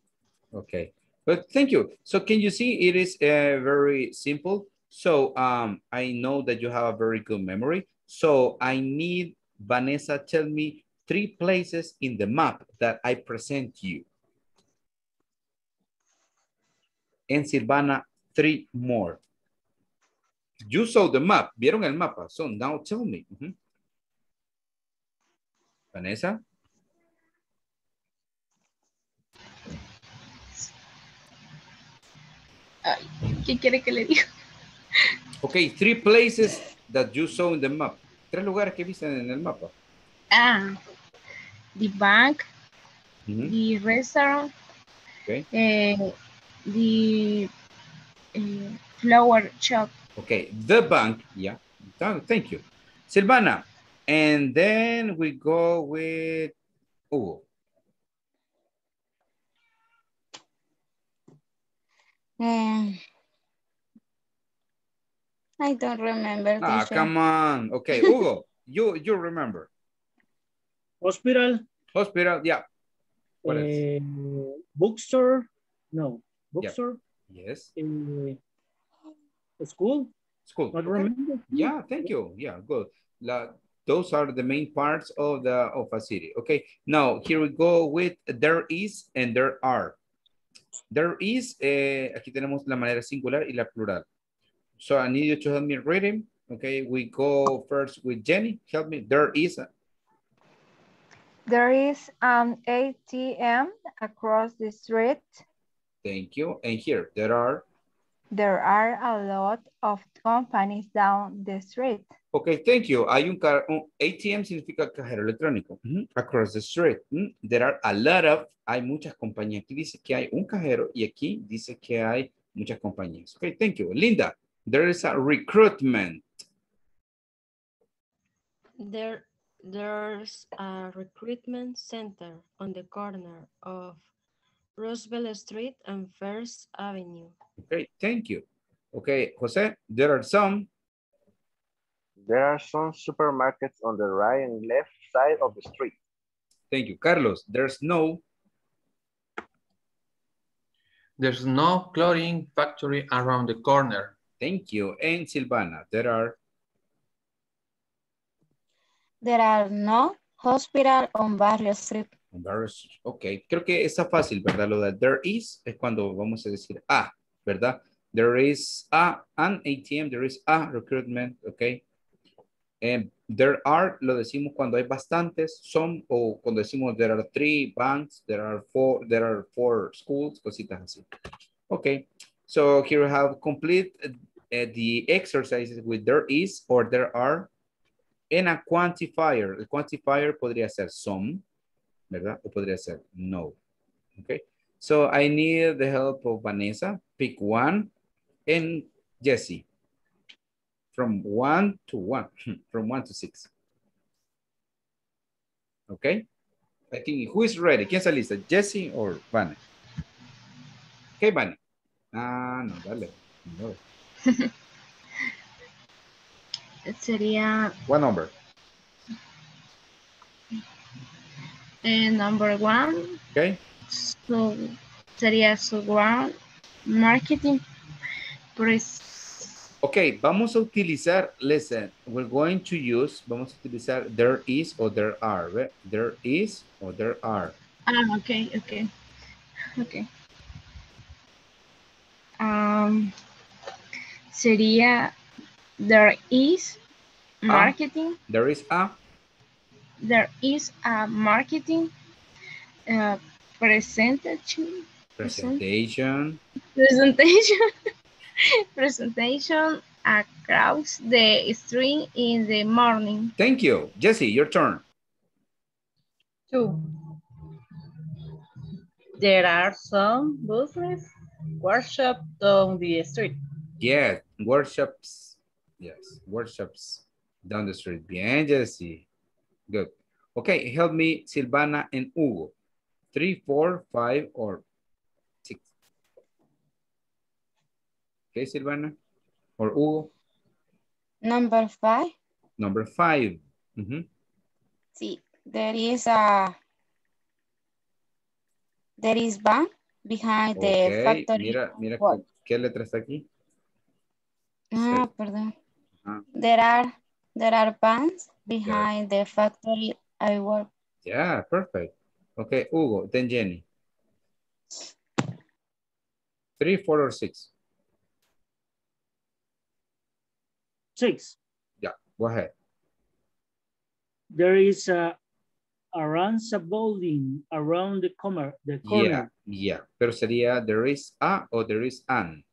Okay, but thank you. So can you see it is uh, very simple. So um, I know that you have a very good memory. So I need Vanessa tell me three places in the map that I present you. And Silvana, three more. You saw the map. ¿Vieron el mapa? So now tell me. Ujú. Vanessa? Ay, ¿Qué quiere que le diga? Okay, three places that you saw in the map. Tres lugares que viste en el mapa. Ah, the bank, Ujú, the restaurant, Okay, eh, the eh, flower shop. okay. The bank, yeah. Thank you. Silvana. And then we go with Hugo. Eh, I don't remember. Ah, teacher. come on. Okay, Hugo, <laughs> you you remember. Hospital, Hospital, yeah. What else? eh, bookstore, no, bookstore, Yes. eh, school, School. not okay. remember. Yeah, thank you. Yeah, good. La, those are the main parts of the of a city. Okay, now here we go with there is and there are. There is, eh, aquí tenemos la manera singular y la plural. So I need you to help me reading. Okay, we go first with Jenny. Help me. There is. There is an ATM across the street. Thank you. And here there are. There are a lot of companies down the street. Ok, thank you. Hay un, car- un ATM significa cajero electrónico. Across the street. Mm, There are a lot of, hay muchas compañías. Aquí dice que hay un cajero y aquí dice que hay muchas compañías. Ok, thank you. Linda, there is a recruitment. There, there's a recruitment center on the corner of Roosevelt Street and First Avenue. Ok, thank you. Ok, Jose, there are some. There are some supermarkets on the right and left side of the street. Thank you. Carlos, there's no. There's no clothing factory around the corner. Thank you. And Silvana, there are. There are no hospital on Barrio Street. Ok, creo que está fácil, ¿verdad? Lo de there is es cuando vamos a decir a, ¿verdad? There is a, an ATM, there is a recruitment, ok. And there are, lo decimos cuando hay bastantes, some, o cuando decimos there are three banks, there are four, there are four schools, cositas así. Ok, so here we have complete uh, the exercises with there is or there are and a quantifier. El quantifier podría ser some, ¿verdad? O podría ser no. Okay. So I need the help of Vanessa. Pick one and Jesse. From one to one, <laughs> from one to six. Okay. I think who is ready? ¿Quién está lista? Jesse or Vanessa? Okay, Vanessa. Ah, no, dale. No. <laughs> Sería What number? eh, number one. Okay. So, sería su one marketing. Pres Ok, vamos a utilizar, listen, we're going to use, vamos a utilizar there is or there are. There is or there are. ah, ok, ok. Ok. Um, sería there is marketing. There is a, There is a marketing uh, presentation. presentation, presentation <laughs> presentation across the street in the morning. Thank you. Jesse, your turn. Two. There are some business workshops on the street. Yeah, workshops. Yes, workshops down the street. Bien, Jesse. Good. Okay, help me, Silvana and Hugo. Three, four, five, or six. Okay, Silvana? Or Hugo? Number five, Number five. Mhm. see, there is a there is bank behind the Ok, factory. mira, mira qué letra está aquí. Ah, perdón. Ajá. There are there are banks behind the factory I work. Yeah, perfect. Okay, Hugo, then Jenny. Three, four, or six? Six. Yeah, go ahead. There is a around a building around the corner. The Yeah, corner. yeah. Pero sería there is a or there is an.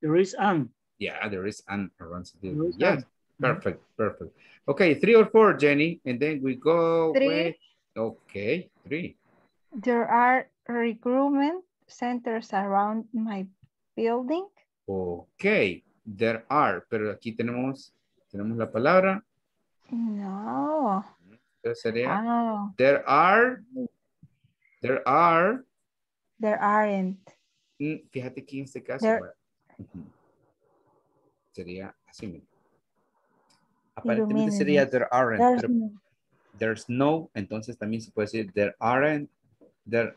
There is an. Yeah, there is an around the There is Yes, an. perfect, perfect. Okay, three or four, Jenny, and then we go Three. with, okay, three. There are recruitment centers around my building. Okay, there are, pero aquí tenemos, tenemos la palabra, No. entonces sería, Oh, there are, there are, there aren't. mm, fíjate que en este caso, There- bueno, ujú, sería así mismo. Aparentemente sería there aren't, There's pero no- there's no, entonces también se puede decir there aren't, there,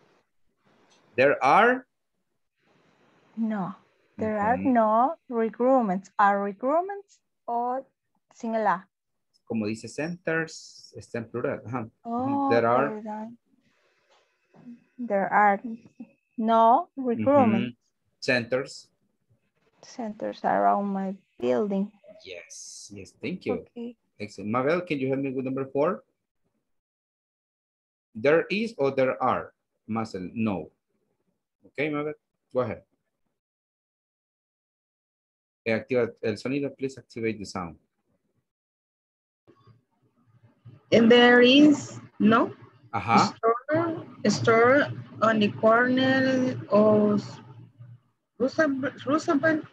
there are, No, there are no recruitments. Are recruitments or sin el A? como dice centers, está en plural. ajá. Oh, There are. There are no recruitment ujú, centers. centers around my building. Yes, yes, thank you. Okay. Excellent. Mabel, can you help me with number four? There is or there are? Muscle, no. Okay, Mabel, go ahead. Eh, activa el sonido, please activate the sound. And there is no Ajá. store, store on the corner of Roosevelt, Roosevelt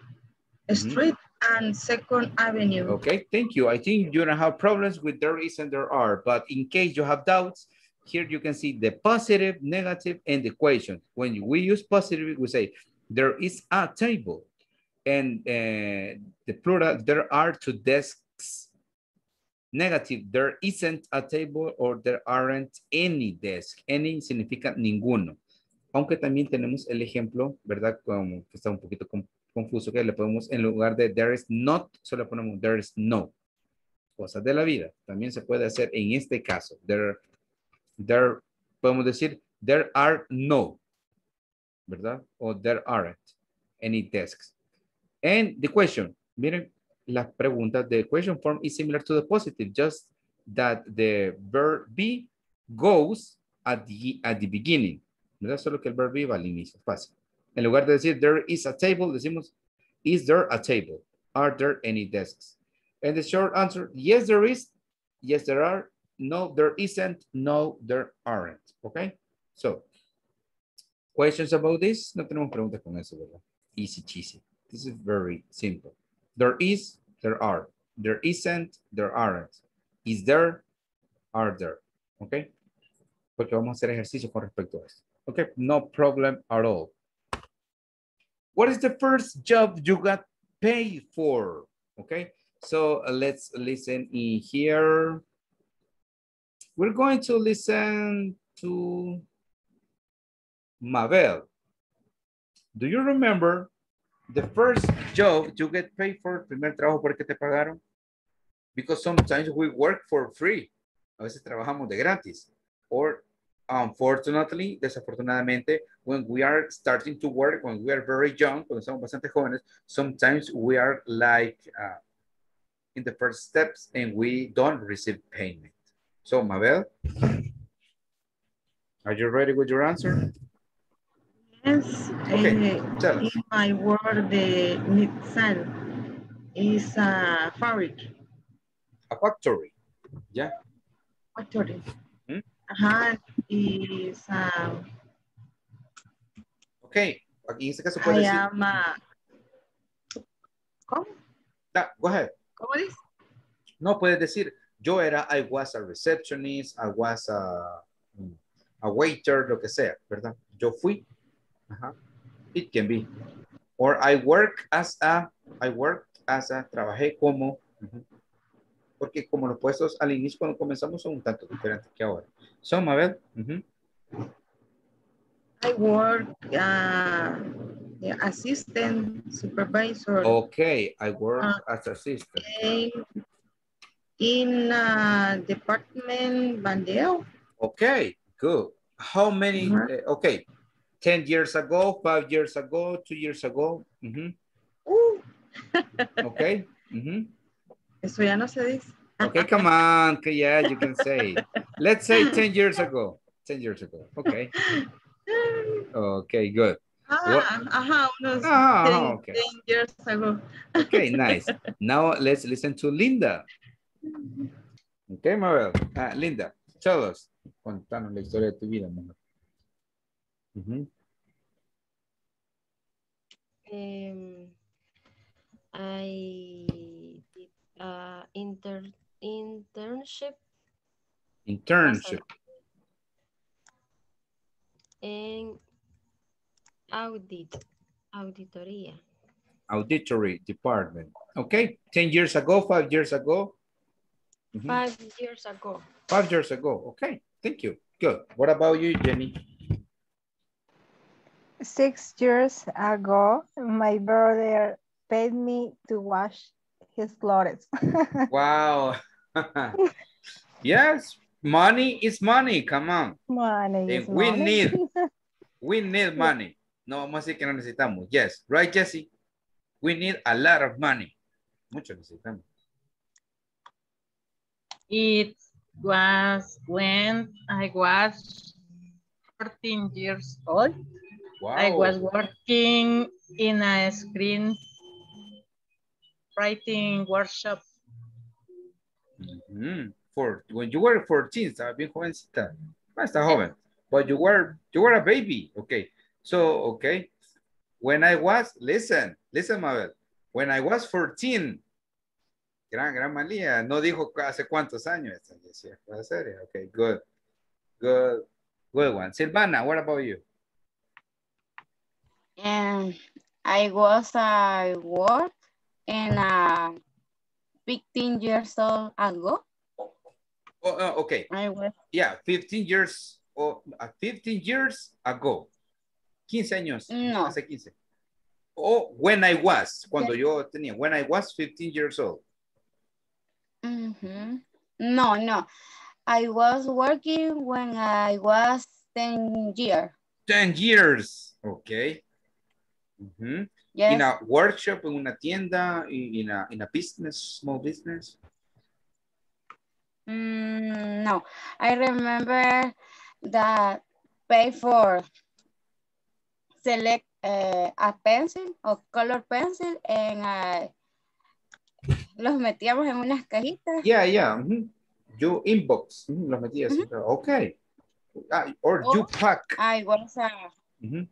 Street and Second Avenue. Okay, thank you. I think you don't have problems with there is and there are, but in case you have doubts, here you can see the positive, negative, and the equation. When we use positive, we say there is a table and uh, the plural, there are two desks. Negative, there isn't a table or there aren't any desk. Any significa ninguno. Aunque también tenemos el ejemplo, ¿verdad? Como que está un poquito com- confuso, que le podemos, en lugar de there is not, solo ponemos there is no. Cosas de la vida. También se puede hacer en este caso. There, there, podemos decir there are no, ¿verdad? O there aren't any desks. And the question, miren, las preguntas, the question form is similar to the positive, just that the verb be goes at the, at the beginning. ¿Verdad? Solo que el verb be va al inicio, fácil. En lugar de decir there is a table, decimos is there a table? Are there any desks? And the short answer, yes, there is. Yes, there are. No, there isn't. No, there aren't. Okay? So, questions about this? No tenemos preguntas con eso, ¿verdad? Easy cheesy. This is very simple. There is, there are. There isn't, there aren't. Is there, are there. Okay? Porque vamos a hacer ejercicio con respecto a esto. Okay, no problem at all. What is the first job you got paid for? Okay, so uh, let's listen in here. We're going to listen to Mabel. Do you remember the first job you get paid for? Primer trabajo por el que te pagaron? Because sometimes we work for free. A veces trabajamos de gratis. Or unfortunately, desafortunadamente, when we are starting to work, when we are very young, cuando somos bastante jóvenes, sometimes we are like uh, in the first steps and we don't receive payment. So, Mabel, are you ready with your answer? Yes, Okay, us. in my word, the Nitsal is a fabric A factory. Yeah. factory. Hmm? Ajá, is um, Okay. Aquí en este caso I puede decir. am a, ¿cómo? Ah, go ahead. ¿Cómo dice? No puedes decir, yo era, I was a receptionist, I was a, a waiter, lo que sea, ¿verdad? Yo fui. Ajá. It can be. Or I work as a, I worked as a, trabajé como. Ujú. Porque como los puestos al inicio cuando comenzamos son un tanto diferentes que ahora. So, Mabel. ujú. I work uh, the assistant supervisor Okay, I work Ah. as assistant. in, uh, department Bandeo. Okay, good. How many, Uh-huh. eh, okay, 10 years ago, five years ago, two years ago. Uh, <laughs> Okay. Eso ya no se dice. Okay, come on. Okay, yeah, you can say. Let's say 10 years ago. 10 years ago. Okay. Okay, good. Ah, ajá, unos Ah, 10, okay. 10 years ago. Okay, nice. Now let's listen to Linda. Okay, Mabel. Ah, Linda, tell us. Contanos la historia de tu vida, mujer. Ujú. Um, Internship. en audit, auditoría. Auditory department. Okay, 10 years ago, five years ago. Mhm. Five years ago. Five years ago. Okay, thank you. Good. What about you, Jenny? Six years ago, my brother paid me to wash his clothes. <laughs> Wow. <laughs> yes, money is money. Come on. Money And is we money. need, <laughs> we need money. No vamos a decir que no necesitamos. Yes, right, Jesse? We need a lot of money. Mucho necesitamos. It was when I was 14 years old. Wow. I was working in a screen writing workshop. Mhm. For when you were 14, estaba bien jovencita. Ah, está joven. But you were you were a baby. Okay. So, okay. When I was, listen, listen, Mabel. When I was 14, gran, gran Malía, no dijo hace cuántos años. Okay, good. Good. Good one. Silvana, what about you? And I was I work in a 15 years old ago. Oh, uh, okay. I was Yeah, 15 years, oh, uh, 15 years ago. 15 años. No. Hace 15. Oh, when I was, cuando yo tenía, when I was 15 years old. Mhm. No, no. I was working when I was 10 years. 10 years. Okay. Mhm. Yes. In a workshop, en una tienda, in a, in a business, small business. Mm, no, I remember that pay for select uh, a pencil or color pencil and uh, los metíamos en unas cajitas. Yeah, yeah. mhm. You inbox. mhm, Los metías. Okay. Ah, or you pack. I was a... mhm.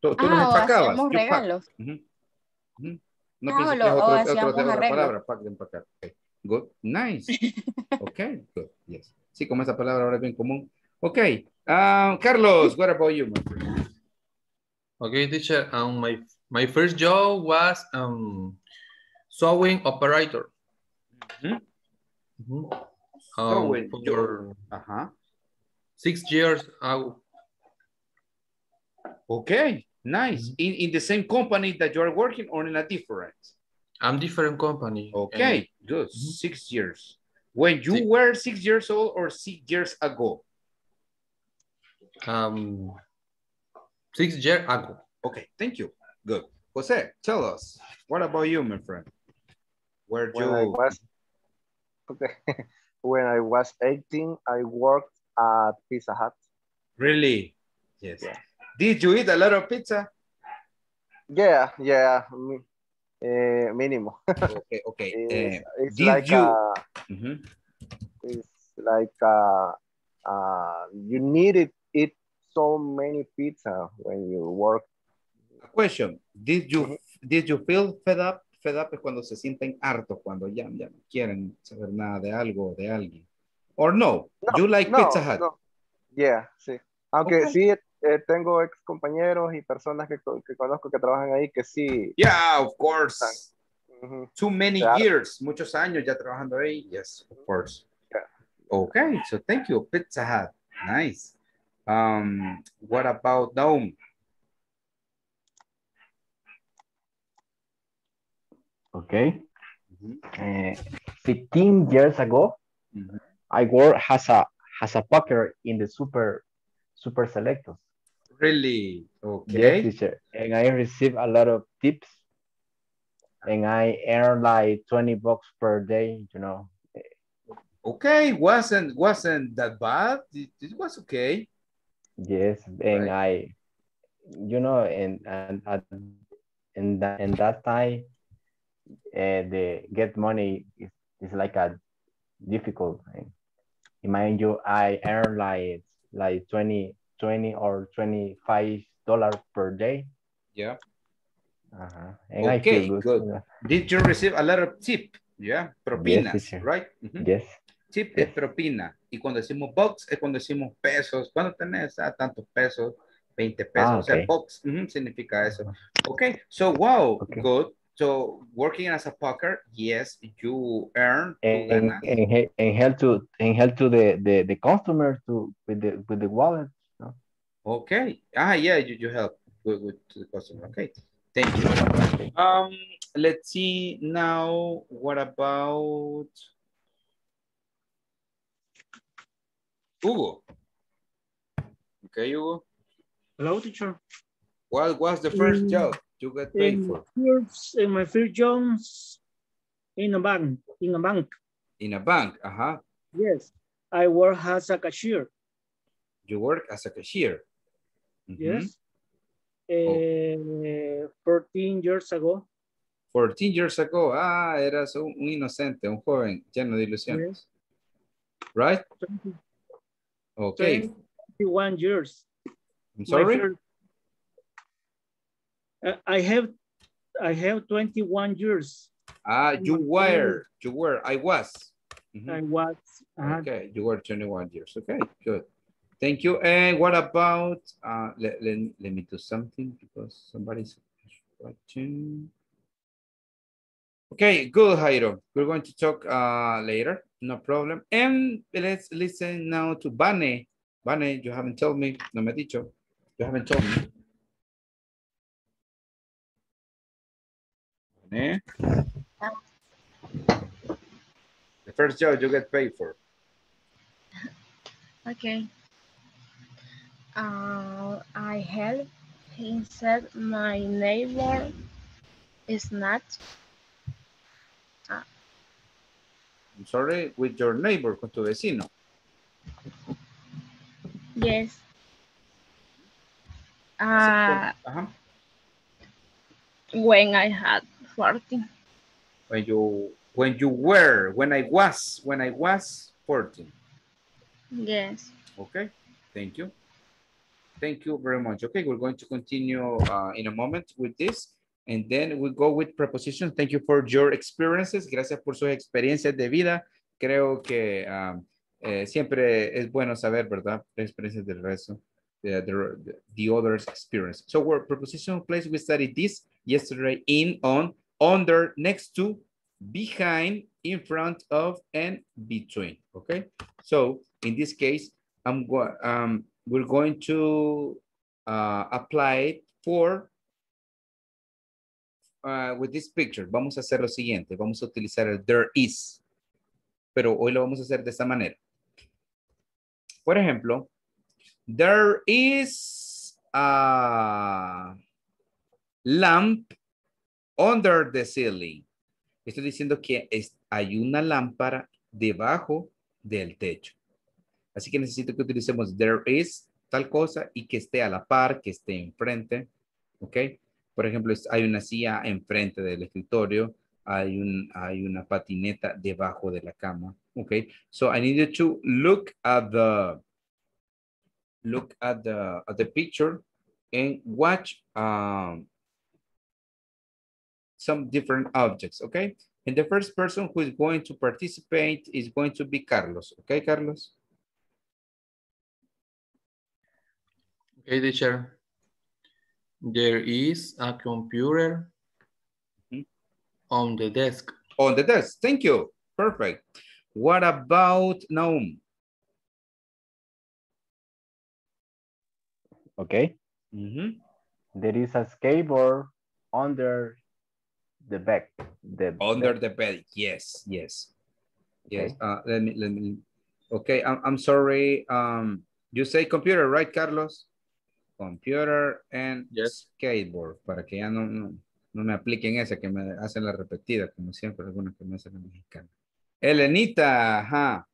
Tú, tú Ah, los o empacabas. hacíamos regalos. No Ah, pienso o que lo- es o otro, otro- hacíamos otra palabra, pack de empacar. Okay. Good. Nice. <laughs> Okay. Good. Yes. Sí, como esa palabra ahora es bien común. Okay. Ah, Carlos, what about you? my? Okay, teacher. Um, my my first job was um sewing operator. Mhm. Mhm. Sewing, Um, you- for Ajá. six years. ago. Okay. Nice. Mm-hmm. In, in the same company that you are working or in a different? I'm different company. Okay. Good. Six years. When you were six years old or six years ago? Um, six years ago. Okay. Thank you. Good. Jose, tell us. What about you, my friend? Where When you? I was okay, <laughs> when I was 18, I worked at Pizza Hut. Really? Yes. Did you eat a lot of pizza? Yeah, yeah, mi- eh, mínimo. <laughs> Okay, okay. It's, it's did like you? a, Mhm. it's like uh uh you needed eat so many pizza when you work. Question. Did you did you feel fed up? Fed up es cuando se sienten hartos, cuando ya, ya no quieren saber nada de algo o de alguien. Or no? you like no, Pizza Hut? no. Yeah, sí. Aunque Okay. sí eh, tengo ex compañeros y personas que, que conozco que trabajan ahí que sí. Yeah, of course. Too many Claro. years, muchos años ya trabajando ahí. Yes, of course. Okay, so thank you, Pizza Hut. Nice. Um, what about Naum? Okay. Uh, 15 years ago, I worked as a as a poker in the super super selectos. Really? Yes, Okay. teacher. And I received a lot of tips. And I earned like 20 bucks per day, you know. Okay, wasn't wasn't that bad. It, it was okay. Yes, and I, you know, and and at in that in that time, uh, the get money is, is like a difficult thing. Mind you, I earn like like 20, 20 or twenty five dollars per day. Yeah. Uh-huh. And I Okay, feel good. Did you receive a lot of tip? Yeah, propinas, teacher. right? Mhm. Yes. Tip es propina. Y cuando decimos bucks es cuando decimos pesos. Cuando tenés ah, tantos pesos, 20 pesos. Ah, O sea, okay. bucks ujú, significa eso. Okay, so wow, good. So working as a poker, yes, you earn, And, and, and help to and help to the, the, the customer to with the with the wallet. Okay. Ah, yeah, you, you help with, with the customer. Okay. Thank you. Um, let's see now. What about Hugo? Okay, Hugo. Hello, teacher. What was the first Mm, job you got paid In for? first, in my first jobs in a bank, in a bank. In a bank. Uh-huh. Yes, I work as a cashier. You work as a cashier. Yes. Uh, 14 years ago. 14 years ago. Ah, eras un, un inocente, un joven lleno de ilusiones. Right? Okay. 21 years. I'm sorry? first- Uh, I have I have 21 years. Ah, you were, you were, I was. Mhm. I was uh, Okay, you were 21 years. Okay, good. Thank you. And what about, uh, let, let, let me do something because somebody's watching. Okay, good, Jairo. We're going to talk uh, later, no problem. And let's listen now to Vane. Vane, you haven't told me, no me dicho. You haven't told me. Vane. The first job you get paid for. Okay. Uh, I help. He said my neighbor is not. I'm sorry, with your neighbor, con tu vecino. Yes. Uh, Ajá. when I had 14. When you, when you were, when I was, when I was 14. Yes. Okay, thank you. Thank you very much. Okay, we're going to continue uh, in a moment with this. And then we go with prepositions. Thank you for your experiences. Gracias por sus experiencias de vida. Creo que um, eh, siempre es bueno saber, ¿verdad? Experiencias del resto. The, the, the others experience. So our preposition place, we studied this yesterday in, on, under, next to, behind, in front of, and between, okay? So in this case, I'm um, we're going to uh, apply it for uh, with this picture. Vamos a hacer lo siguiente. Vamos a utilizar el there is. Pero hoy lo vamos a hacer de esta manera. Por ejemplo, there is a lamp under the ceiling. Estoy diciendo que hay una lámpara debajo del techo. Así que necesito que utilicemos there is tal cosa y que esté a la par, que esté enfrente. ¿Ok? Por ejemplo, hay una silla enfrente del escritorio, hay, un, hay una patineta debajo de la cama. ¿Ok? So I need you to look at the look at the at the picture and watch um, some different objects. Okay? And the first person who is going to participate is going to be Carlos. Okay, Carlos? Okay, teacher. There is a computer on the desk. On the desk. Thank you. Perfect. What about Naum? Okay. Mhm. There is a skateboard under the bed. The Under bed. the bed. Yes, yes. Yes. Uh, let me, let me. Okay, I'm, I'm sorry. Um, you say computer, right, Carlos? Computer and skateboard, para que ya no, no, no me apliquen esa que me hacen la repetida, como siempre, algunas que me hacen la mexicana. Elenita, ajá.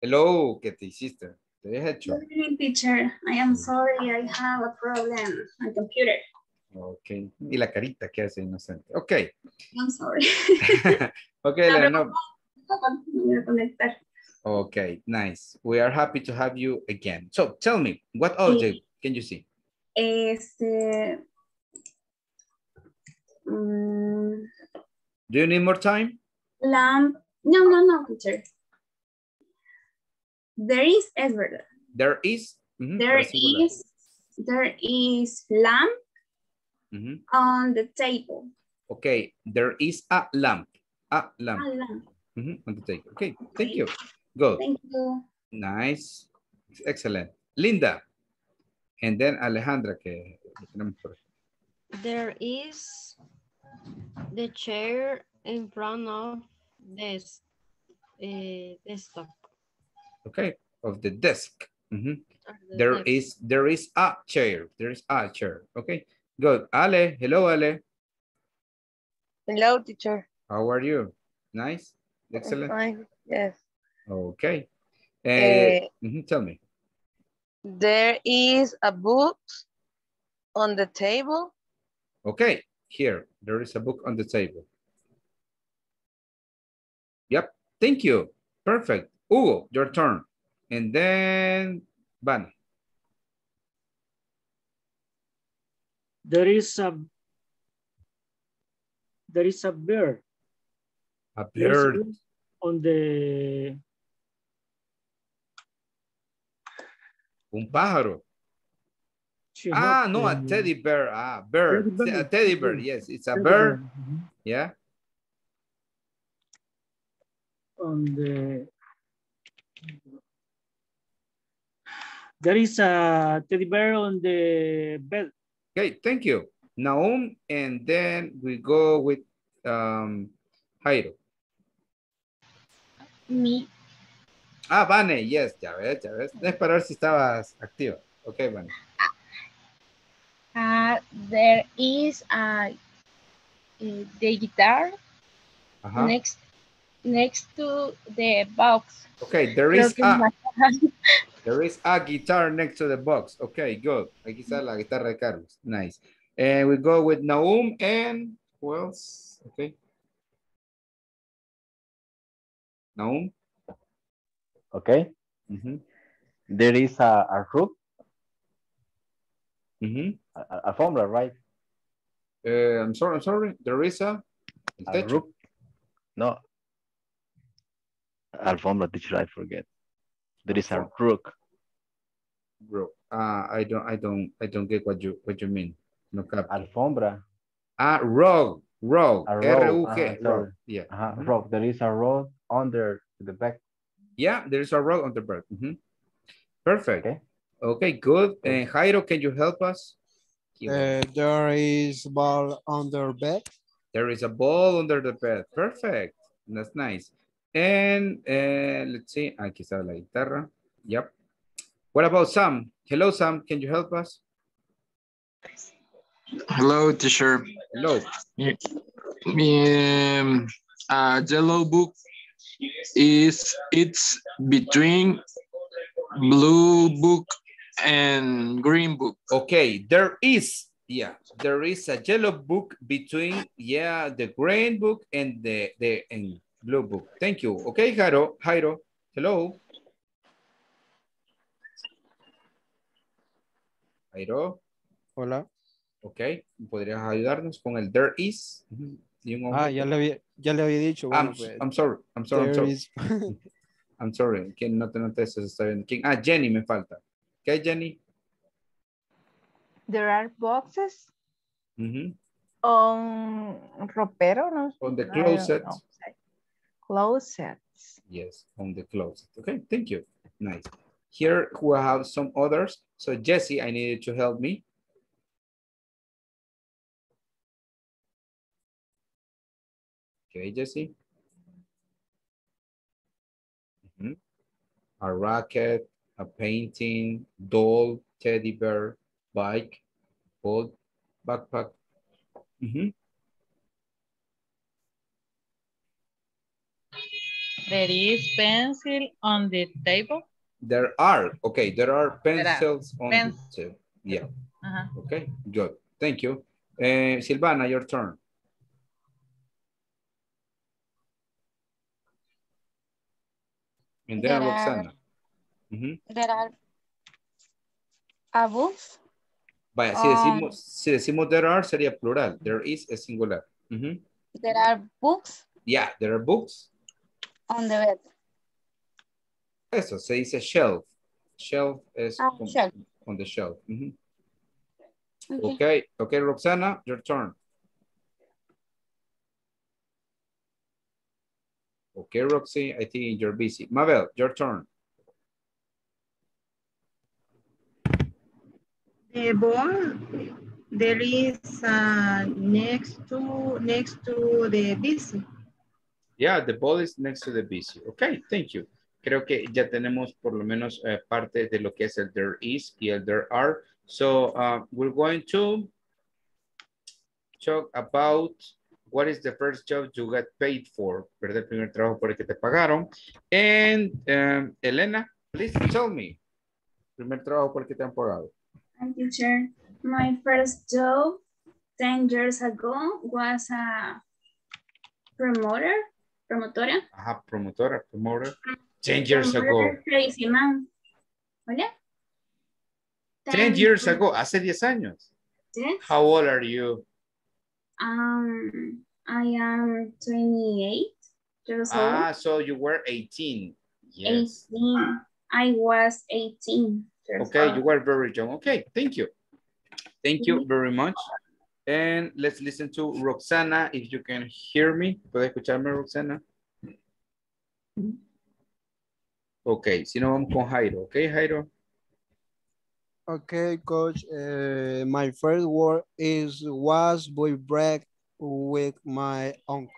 Hello, ¿qué te hiciste? ¿Te habías hecho? Good evening, teacher. I am sorry, I have a problem. My computer. Ok. Y la carita que hace inocente. Ok. I'm sorry. <laughs> ok, Elena, no. No voy a conectar. Okay, nice. We are happy to have you again. So tell me, what object can you see? Este. mm, Do you need more time? lamp. No, no, no, teacher. There is Edward. There is. mhm, There para singular. is. There is lamp Mhm. on the table. Okay, there is a lamp. A lamp. A lamp. Mhm, on the table. Okay, thank you. Good. Thank you. Nice. Excellent. Linda. And then Alejandra, que que tenemos por aquí. There is the chair in front of this uh, desktop. Okay, of the desk. -hmm. the there desk. is there is a chair. There is a chair. Okay, good. Ale, hello, Ale. Hello, teacher. How are you? Nice. Excellent. Fine. Yes. Okay. Uh, Eh, mhm, tell me. There is a book on the table. Okay. Here, there is a book on the table. Yep, thank you. Perfect. Hugo, your turn. And then Van. There is a there is a bird. A a bird. on the Un pájaro. she Ah, no, a teddy bear. Ah, bird. Teddy bear. A teddy bear. Yes, it's a teddy bird. bear, mhm. Yeah. on the there is a teddy bear on the bed. Okay, thank you. Naum, and then we go with um, Jairo. Me. Ah, Vane, yes, ya ves, ya ves. Es para ver si estabas activa. Ok, Vane. Uh, there is a, uh, the guitar Ajá. next next to the box. Okay, there is a, <laughs> there is a guitar next to the box. Okay, good. Aquí está la guitarra de Carlos. Nice. And we go with Naum and who else? Okay. Naum. Okay. Mhm. There is a, a roof, Mhm. a, a alfombra, right? Uh, I'm sorry, I'm sorry. There is a, A roof. No. Alfombra, teacher, I forget. There is a roof. Bro, uh, I don't, I don't, I don't get what you, what you mean. No cap. Alfombra. Ah, rug, rug. R-U-G, uh-huh, rug. Yeah. Uh-huh, Mhm. road. There is a road under the back. Yeah, there is a rug on the bird. Mhm. Perfect. Okay. Okay, good. And Jairo, can you help us? Uh, there is a ball under bed. There is a ball under the bed. Perfect. That's nice. And uh, let's see. Aquí está la guitarra. Yep. What about Sam? Hello, Sam. Can you help us? Hello, teacher. Hello. Um, a yellow book is it's between blue book and green book. Okay, there is, yeah, there is a yellow book between, yeah, the green book and the, the and blue book. Thank you. Okay, Jairo, Jairo, hello. Jairo. Hola. Ok, ¿podrías ayudarnos con el there is? Ujú, y un Ah, ya le había, ya le había dicho. I'm, Bueno, pues, I'm sorry, I'm sorry, I'm sorry. is- <laughs> <laughs> I'm sorry, que no te eso, está bien. ¿Quién? Ah, Jenny me falta. ¿Qué, Jenny? There are boxes on ropero, no? On the closet. Closets. Yes, on the closet. Okay, thank you. Nice. Here we have some others. So Jesse, I needed to help me. Okay, Jesse. Mhm. A racket, a painting, doll, teddy bear, bike, boat, backpack. Mhm. There is pencil on the table. There are, okay, there are There are pencils on the table. Yeah. Uh-huh. Okay, good. Thank you. Uh, Silvana, your turn. There are- Roxana. Ujú. There are. Vaya, si Um, decimos, si decimos there are, sería plural. There is es singular. There are books Yeah, there are books. on the bed. Eso, se dice shelf. Shelf es Ah, shelf. on the shelf. Okay, okay, Roxana, your turn. Okay, Roxy, I think you're busy. Mabel, your turn. The ball, there is uh, next to next to the busy. Yeah, the ball is next to the busy. Okay, thank you. Creo que ya tenemos por lo menos eh, parte de lo que es el there is y el there are. So uh, we're going to talk about what is the first job you got paid for, ¿verdad? El primer trabajo por el que te pagaron. And um, Elena, please tell me, primer trabajo por el que te han pagado. Hi, teacher. My first job 10 years ago was a promoter, promotora. Ajá, promotora, promoter. 10 years ago. Crazy man. ¿Oye? 10 years ago, hace 10 años. Yes. How old are you? Um, I am 28 years old. Ah, so you were 18. Yes. 18. I was 18 years Okay, old. you were very young. Okay, thank you. Thank you very much. And let's listen to Roxana, if you can hear me. ¿Puede escucharme, Roxana? Ok, si no vamos con Jairo. Ok, Jairo. Okay, coach. Uh, my first word is was boy break with my uncle.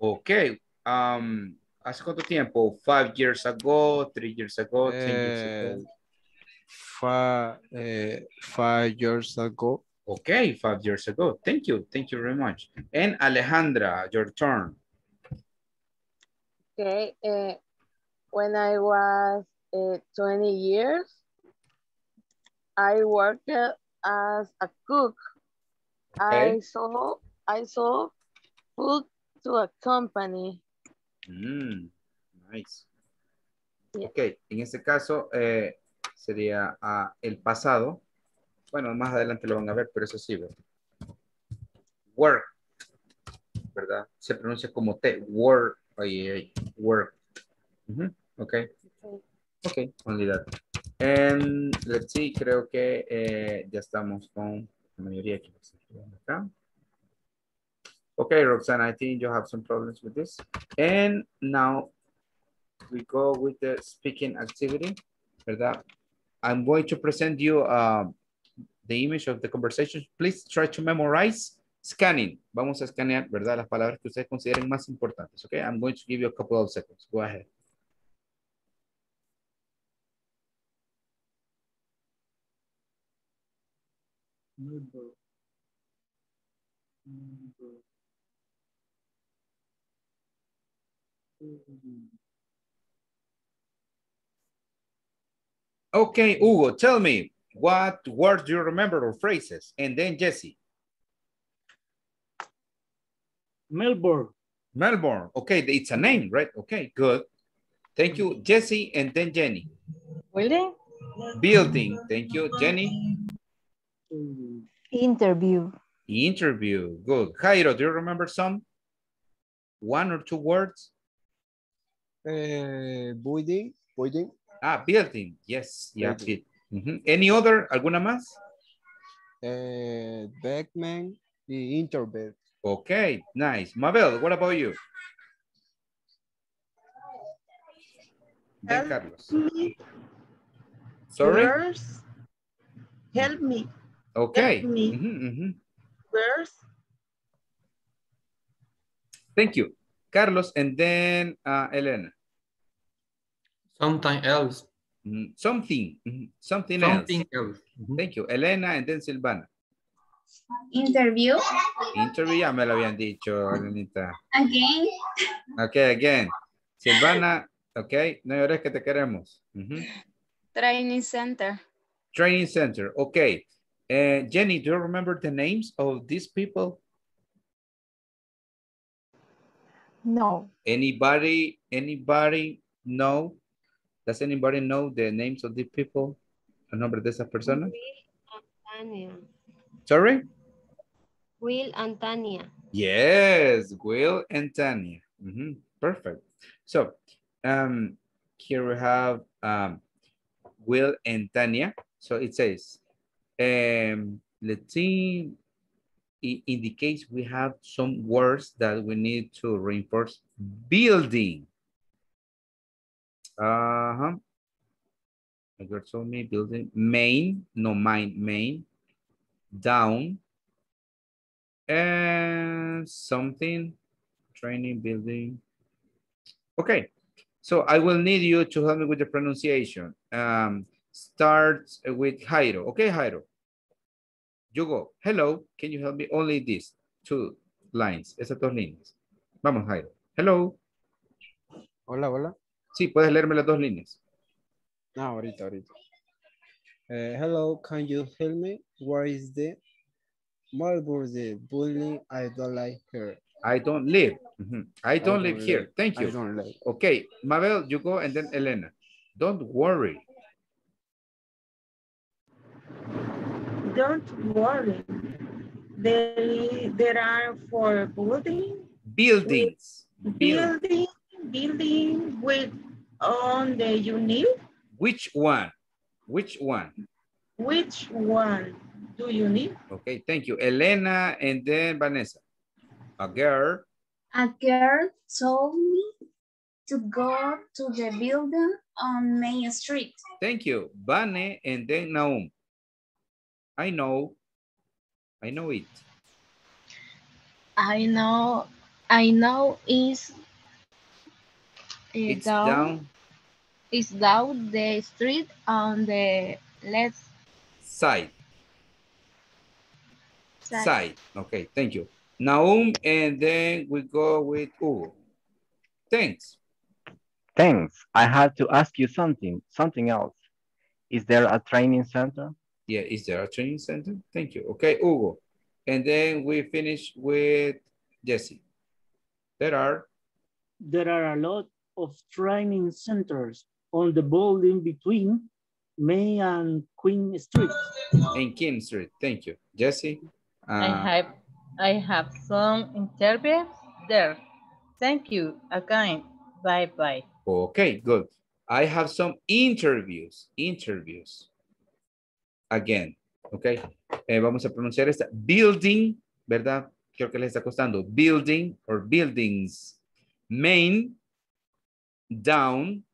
Ok. Um, ¿Hace cuánto tiempo? Five years ago, three years ago, ten years ago. Five, uh, five years ago. Okay, five years ago. Thank you. Thank you very much. And Alejandra, your turn. Okay. Uh, when I was uh, 20 years, I worked as a cook. I saw I saw food to a company. Mm, nice. Yeah. Ok, en este caso eh, sería ah, el pasado. Bueno, más adelante lo van a ver, pero eso sí. ¿verdad? Work, ¿verdad? Se pronuncia como T. Work. Ay, work. Ujú, Ok. Ok, only that. And let's see, creo que eh, ya estamos con la mayoría. Okay, Roxana, I think you have some problems with this. And now we go with the speaking activity, ¿verdad? I'm going to present you uh, the image of the conversation. Please try to memorize scanning. Vamos a escanear, ¿verdad? Las palabras que ustedes consideren más importantes, okay? I'm going to give you a couple of seconds. Go ahead. Okay, Hugo, tell me, what words do you remember or phrases? And then Jesse. Melbourne. Melbourne. Okay, it's a name, right? Okay, good. Thank you, Jesse, and then Jenny. Building? Building. Thank you, Jenny. Interview. Interview. Good. Jairo, do you remember some? One or two words? Uh, building, building. Ah, building. Yes. Yeah. Building. bit. Mhm. Any other? ¿Alguna más? Uh, Beckman, the interview. Okay, nice. Mabel, what about you? Then Carlos. me, Sorry? Girls, help me. Okay. Thank you. Carlos, and then uh, Elena. Something else. Mhm, Something. Something, Something else. else. Thank you. Elena, and then Silvana. Interview Interview, ya me lo habían dicho, Elenita. again. Okay, again. Silvana, okay. No llores que te queremos. Training center. Training center, okay. Uh, Jenny, do you remember the names of these people? No. Anybody, anybody know? Does anybody know the names of these people? El nombre de esas personas? Tania. Sorry? Will and Tania. Yes, Will and Tanya. Mhm, Perfect. So, um, here we have um, Will and Tanya. So it says, um, let's see, i- in the case we have some words that we need to reinforce. Building. Uh-huh. I got so many building. Main, no mine, main. Down. And something, training, building. Okay, so I will need you to help me with the pronunciation. Um, start with Jairo. Okay, Jairo. You go. Hello, can you help me? Only these two lines, esas dos líneas. Vamos, Jairo. Hello. Hola, hola. Sí, puedes leerme las dos líneas. Ah, ahorita, ahorita. Uh, hello, can you help me? Where is the birthday, bullying, I don't like her. I don't live. Mhm. I don't live don't here. live. Thank I don't live. Okay, Mabel, you go and then Elena. Don't worry. Don't worry. There, there are four buildings, Buildings. Build. building, building with on the unit. Which one? Which one? Which one do you need? Okay, thank you. Elena and then Vanessa. A girl. A girl told me to go to the building on Main Street. Thank you. Vane and then Naum. I know. I know it. I know, I know is It's down, down is down the street on the left side. side. Side. Okay, thank you. Naum and then we go with Hugo. Thanks. Thanks. I had to ask you something, something else. Is there a training center? Yeah, is there a training center? Thank you. Okay, Hugo. And then we finish with Jesse. There are There are a lot of training centers on the building between May and Queen Street. in King Street. Thank you. Jesse. I uh, have I have some interviews there. Thank you again. Bye bye. Okay, good. I have some interviews, interviews. Again, ok. Eh, vamos a pronunciar esta. Building, ¿verdad? Creo que les está costando. Building or buildings. Main, down,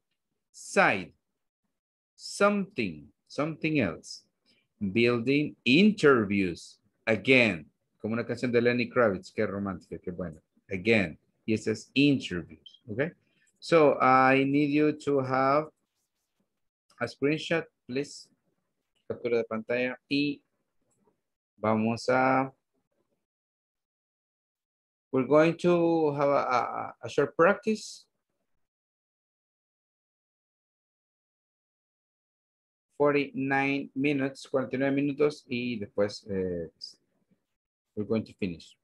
side. Something, something else. Building interviews. Again, como una canción de Lenny Kravitz, qué romántica, qué buena. Again, y ese es interviews, okay? So I need you to have a screenshot, please. Captura de pantalla y vamos a. We're going to have a, short practice. Forty-nine minutes, 49 minutos y después eh, we're going to finish.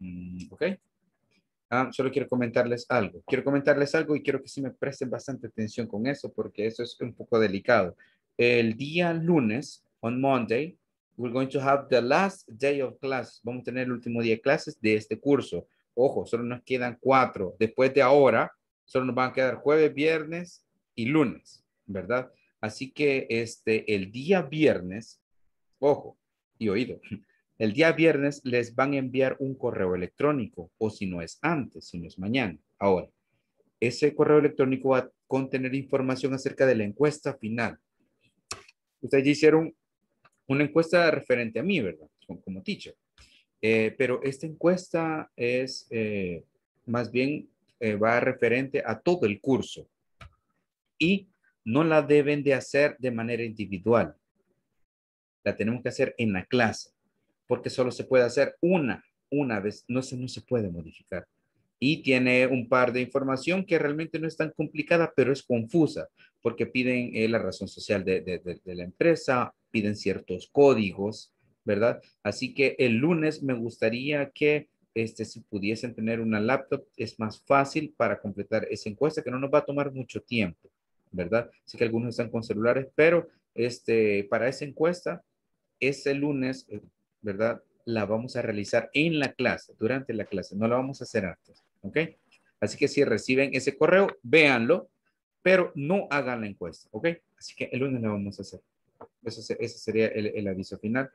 Mm, ok. Ah, solo quiero comentarles algo. Quiero comentarles algo y quiero que sí me presten bastante atención con eso porque eso es un poco delicado. El día lunes, on Monday, we're going to have the last day of class. Vamos a tener el último día de clases de este curso. Ojo, solo nos quedan cuatro. Después de ahora, solo nos van a quedar jueves, viernes y lunes, ¿verdad? Así que este, el día viernes, ojo y oído, el día viernes les van a enviar un correo electrónico, o si no es antes, si no es mañana. Ahora, ese correo electrónico va a contener información acerca de la encuesta final. Ustedes ya hicieron una encuesta referente a mí, ¿verdad? Como, teacher. Eh, pero esta encuesta es eh, más bien eh, va referente a todo el curso y no la deben de hacer de manera individual. La tenemos que hacer en la clase porque solo se puede hacer una, una vez, no se, no se puede modificar. Y tiene un par de información que realmente no es tan complicada, pero es confusa, porque piden eh, la razón social de, de- de- de la empresa, piden ciertos códigos, ¿verdad? Así que el lunes me gustaría que este, si pudiesen tener una laptop, es más fácil para completar esa encuesta, que no nos va a tomar mucho tiempo, ¿verdad? Sé que algunos están con celulares, pero este, para esa encuesta, ese lunes, eh, ¿verdad? La vamos a realizar en la clase, durante la clase, no la vamos a hacer antes, ¿ok? Así que si reciben ese correo, véanlo, pero no hagan la encuesta, ¿ok? Así que el lunes la vamos a hacer. Eso se- ese sería el, el aviso final.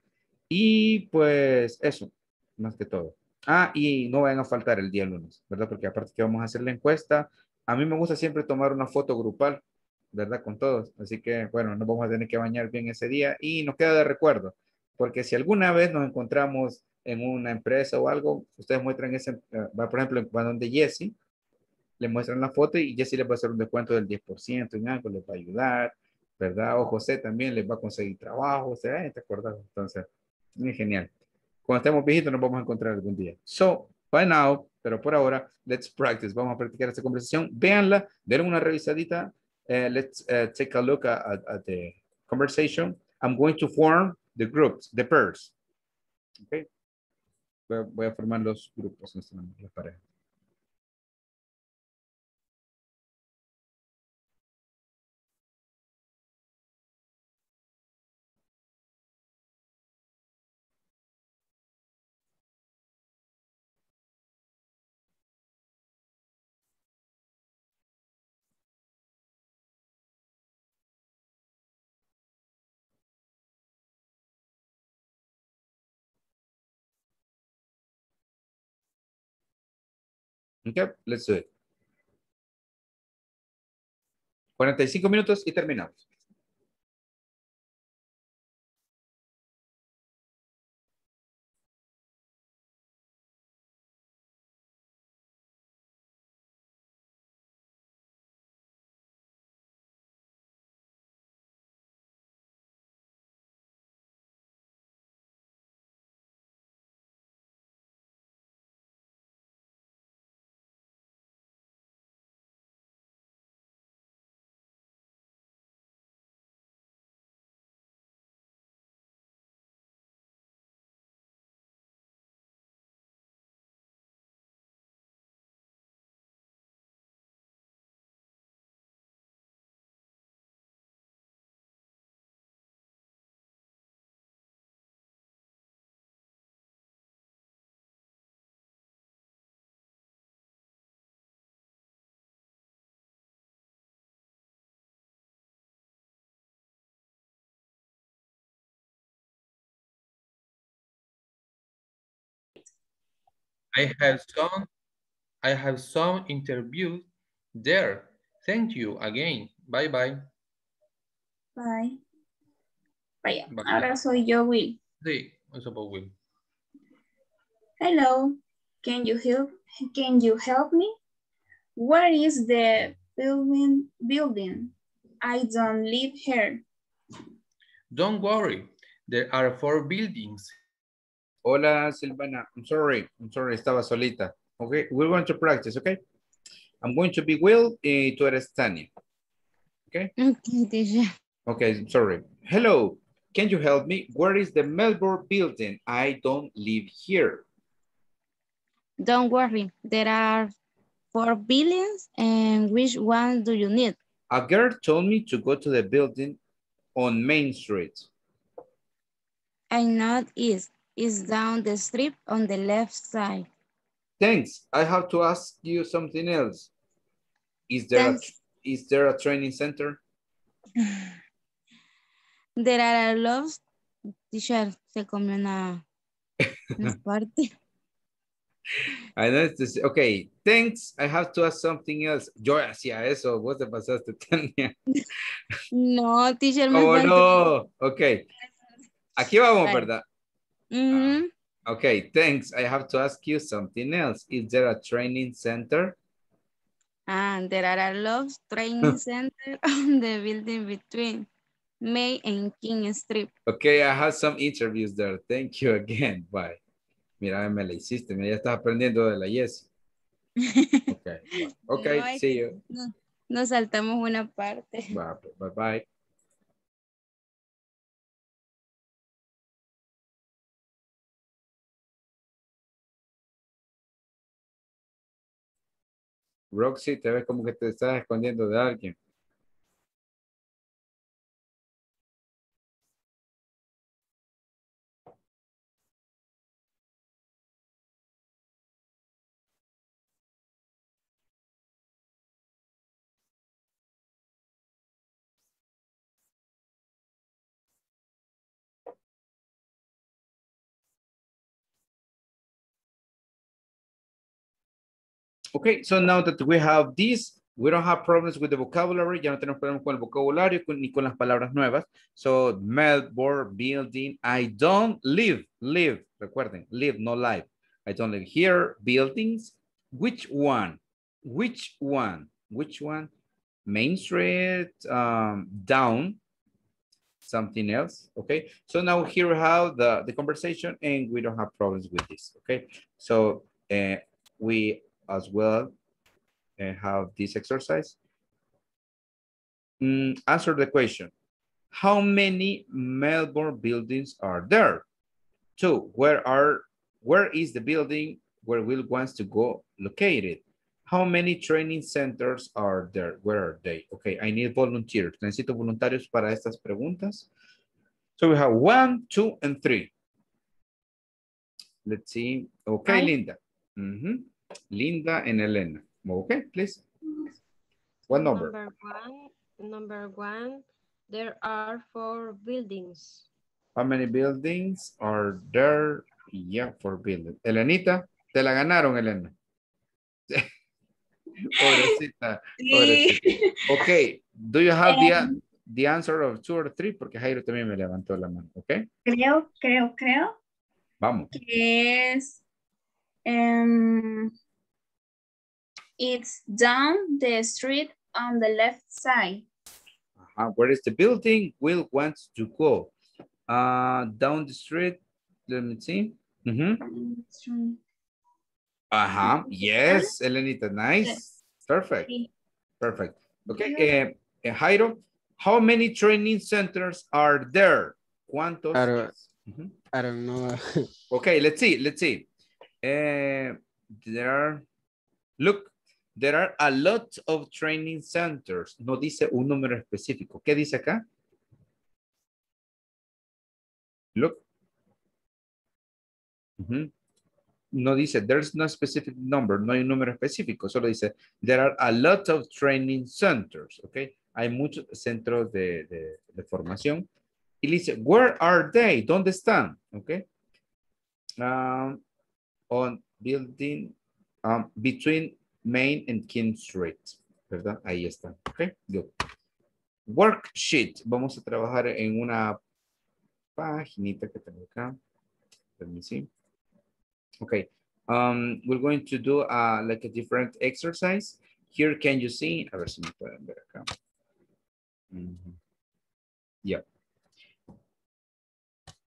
Y pues eso, más que todo. Ah, y no vayan a faltar el día lunes, ¿verdad? Porque aparte que vamos a hacer la encuesta, a mí me gusta siempre tomar una foto grupal, ¿verdad? Con todos. Así que, bueno, nos vamos a tener que bañar bien ese día y nos queda de recuerdo. Porque si alguna vez nos encontramos en una empresa o algo, ustedes muestran ese, eh, por ejemplo, van donde Jesse, le muestran la foto y Jesse les va a hacer un descuento del 10% en algo, les va a ayudar, ¿verdad? O José también les va a conseguir trabajo, o sea, eh, ¿te acuerdas? Entonces, es genial. Cuando estemos viejitos nos vamos a encontrar algún día. So, by now, pero por ahora, let's practice. Vamos a practicar esta conversación. Véanla, denle una revisadita. Eh, let's eh, take a look at- at the, conversation, I'm going to form the groups, the pairs. Okay. Voy a, voy a formar los grupos en este momento, las parejas. Okay, let's do it. 45 minutos y terminamos. I have some, I have some interviews there. Thank you again. Bye bye. Bye. Vaya, Bye. ahora soy yo, Will. Sí, eso por Will. Hello, can you help? Can you help me? Where is the building? Building. I don't live here. Don't worry, there are four buildings. Hola, Silvana. I'm sorry. I'm sorry, estaba solita. Okay, we're going to practice, okay? I'm going to be Will y tú eres Tania. Okay? Okay, teacher. Okay, sorry. Hello, can you help me? Where is the Melbourne building? I don't live here. Don't worry, there are four billions and which one do you need? A girl told me to go to the building on Main Street. I know it is. It's down the street on the left side. Thanks. I have to ask you something else. Is there, a, is there a training center? <sighs> There are a lot. Teacher, se comió una, <laughs> una parte. I know this, okay, thanks. I have to ask something else. Yo hacía eso. Vos te pasaste, <laughs> Tania. <laughs> No, teacher, me Oh, no. Ok. Aquí vamos, Vale. ¿verdad? Mhm. Okay, thanks. I have to ask you something else. Is there a training center? And there are a lot of <laughs> training center <laughs> on the building between May and King Street. Okay, I have some interviews there. Thank you again. Bye. Mira, me la hiciste. Me ya estás aprendiendo de la Yes. <laughs> Okay, okay, No, see you. no- Nos saltamos una parte. Bye, bye, bye. Roxy, te ves como que te estás escondiendo de alguien. Okay, so now that we have this, we don't have problems with the vocabulary. Ya no tenemos problemas con el vocabulario ni con las palabras nuevas. So, Melbourne, building, I don't live, live, recuerden, live, no live. I don't live here, buildings. Which one? Which one? Which one? Main Street, um, down, something else, okay? So now here we have the, the conversation and we don't have problems with this, okay? So uh, we as well and have this exercise. Mm, answer the question. How many Melbourne buildings are there? Two, where are, where is the building where Will wants to go located? How many training centers are there? Where are they? Okay, I need volunteers. Necesito voluntarios para estas preguntas. So we have one, two, and three. Let's see. Okay. Linda. Mhm. Linda and Elena. Okay, please. What number? Number one, number one, there are four buildings. How many buildings are there? Yeah, four buildings. Elenita, te la ganaron, Elena. <laughs> pobrecita, pobrecita. Okay, do you have the, the answer of two or three? Porque Jairo también me levantó la mano, okay? Creo, creo, creo Vamos. que es em, it's down the street on the left side. Uh, where is the building Will wants to go? Uh, down the street, let me see. Mhm. Ajá, yes, Elenita, nice. Perfect, perfect. Okay, eh, eh, Jairo, how many training centers are there? ¿Cuántos? I don't, Mhm. I don't know. <laughs> Okay, let's see, let's see. Eh, there look, there are a lot of training centers. No dice un número específico. ¿Qué dice acá? Look. No dice, there's no specific number, no hay un número específico, solo dice, there are a lot of training centers, ¿ok? Hay muchos centros de, de- de formación. Y dice, where are they? ¿Dónde están? ¿Ok? Um, on building, um, between Main and King Street, ¿verdad? Ahí está, Ok, Good. Worksheet, vamos a trabajar en una paginita que tengo acá. Let me see. Okay, um, we're going to do uh, like a different exercise. Here, can you see? A ver si me pueden ver acá. Mhm. Yeah.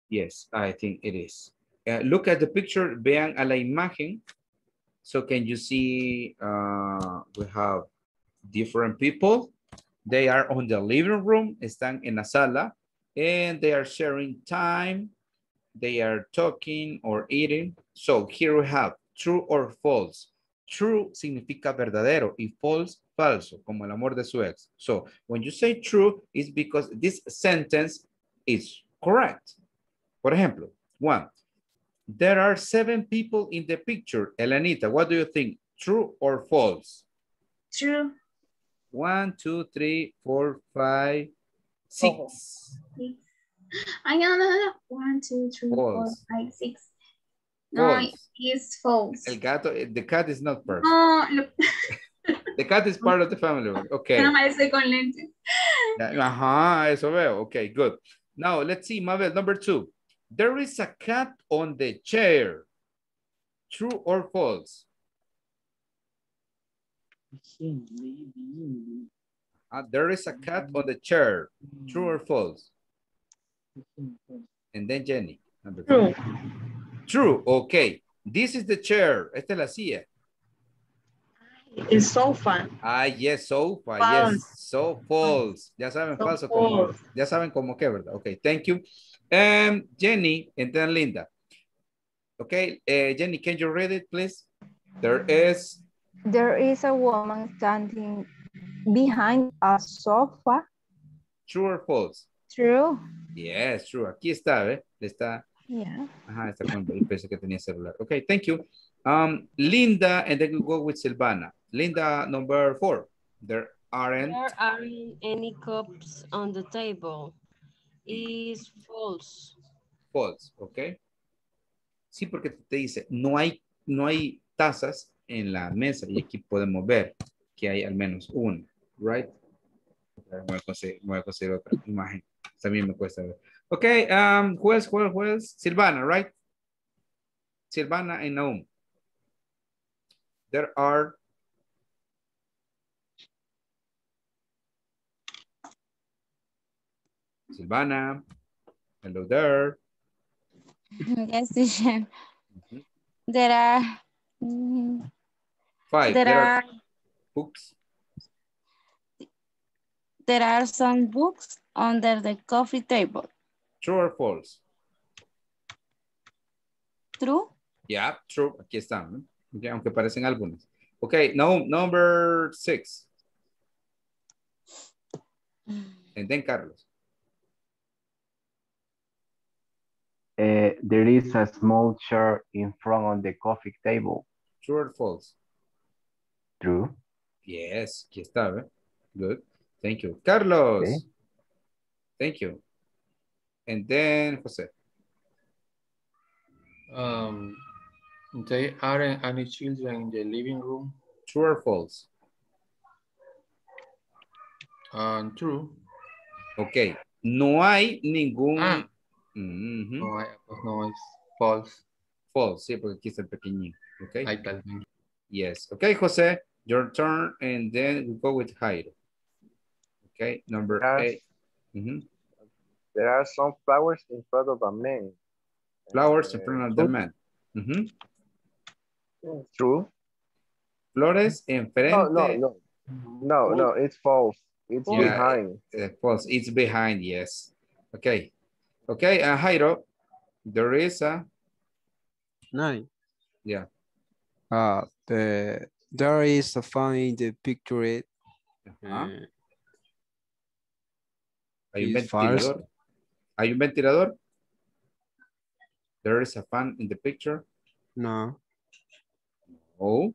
Yes, I think it is. Uh, look at the picture, vean a la imagen. So can you see, uh, we have different people. They are on the living room, están en la sala, and they are sharing time. They are talking or eating. So here we have true or false. True significa verdadero y false, falso, como el amor de su ex. So when you say true, it's because this sentence is correct. Por ejemplo, one, there are seven people in the picture. Elenita, what do you think? True or false? True. One, two, three, four, five, six. No, no, no. One, two, three, four, five, six. No, it's false. El gato, eh, the cat is not perfect. No, look, <laughs> <laughs> The cat is part of the family. Okay. no estoy con lente. Ajá, eso veo. Okay, good. Now, let's see, Mabel, number two. There is a cat on the chair. True or false? Uh, there is a cat on the chair. True or false? And then Jenny. Number True. two. True, okay. This is the chair. Esta es la silla. It's so fun. Ah, yes, sofa, False. yes, so false. Ya saben, So falso, como, ya saben cómo que, ¿verdad? Ok, thank you. Um, Jenny, and then Linda. Okay, eh, Jenny, can you read it, please? There is, There is a woman standing behind a sofa. true or false? True. Yes, true. Aquí está, ¿ve? Está, Yeah. ajá, está con, y pensé que tenía celular. Okay, thank you. Um, Linda, and then we go with Silvana. Linda, number four. There aren't, There aren't any cups on the table. Is false. false, okay? Sí, porque te dice, no hay, no hay tazas en la mesa y aquí podemos ver que hay al menos una, right? Voy a conseguir, voy a conseguir otra imagen. También me cuesta ver. Okay, um, who else, who else, who else? Silvana, right? Silvana and Naum. There are Silvana, hello there. Yes, teacher. There are, mm, Five. there There are, are books. There are some books under the coffee table. True or false? True. Yeah, true. Aquí están. Aunque parecen algunos. Ok, no, number six. And then Carlos. Uh, there is a small chair in front of the coffee table. True or false? True. Yes, aquí está. ¿ve? Good. Thank you. Carlos. Okay. Thank you. And then Jose. Um, there aren't any children in the living room. True or false? Um, true. Ok. No hay ningún... Ah. Mhm. No, I- no, it's false. False, sí, porque aquí está el pequeñín. Ok. Ahí está. Yes. Okay, Jose, your turn, and then we go with Jairo. Okay, number Yes. eight. Mhm. There are some flowers in front of a man. Flowers in front of the true. man. Mhm. True. Flores enfrente. No, no, no. No, no, it's false. It's Yeah, behind. uh, false. It's behind, yes. Okay. Okay, uh, Jairo, there is a, Nine. yeah. Uh, the, there is a fan in the picture. Ajá. uh, Hay un is false. ventilador. Hay un ventilador. There is a fan in the picture. No. Oh,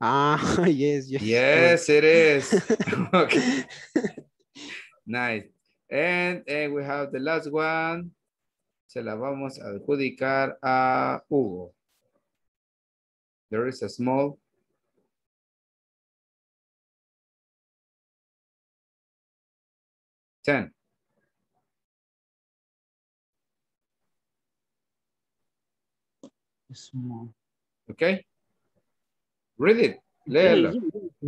Ah, <laughs> yes, yes. yes, it is. <laughs> <laughs> okay. Nice. And, and we have the last one. Se la vamos a adjudicar a Hugo. There is a small. Ten. Small. Okay. Read it. Léelo.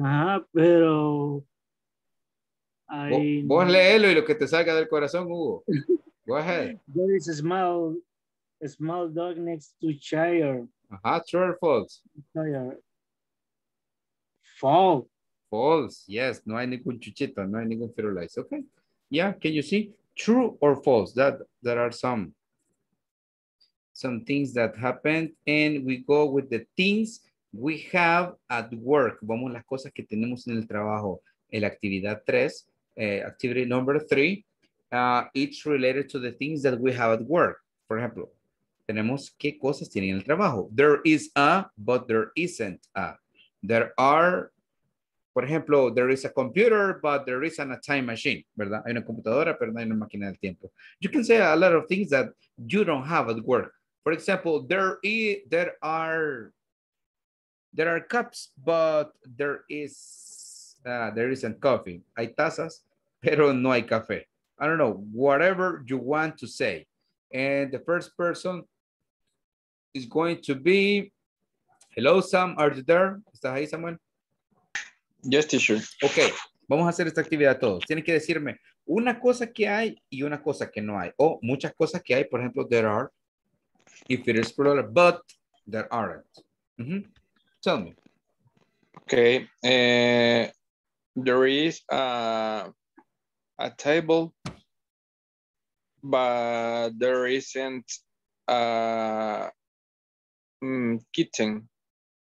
Ajá, pero... I, Vos léelo y lo que te salga del corazón, Hugo. <laughs> Go ahead. There is a small, a small dog next to chair. Ajá, true or false? chair. False. False. Yes, no hay ningún chuchito, no hay ningún firulais. Okay. Yeah, can you see? True or false? That there are some some things that happened and we go with the things we have at work. Vamos las cosas que tenemos en el trabajo. En la actividad 3, eh, activity number 3, uh, it's related to the things that we have at work. Por ejemplo, tenemos qué cosas tienen en el trabajo. There is a, but there isn't a. There are por ejemplo, there is a computer, but there isn't a time machine, ¿verdad? Hay una computadora, pero no hay una máquina del tiempo. You can say a lot of things that you don't have at work. For example, there is, there are, there are cups, but there is, uh, there isn't coffee. Hay tazas, <laughs> pero no hay café. I don't know, whatever you want to say. And the first person is going to be, hello, Sam, are you there? ¿Estás ahí, Samuel? Yes, teacher. Ok, vamos a hacer esta actividad todos. Tienen que decirme una cosa que hay y una cosa que no hay. O muchas cosas que hay, por ejemplo, there are, if it is plural, but there aren't. Tell me. Okay. Uh, there is a, a table, but there isn't a mm, kitchen.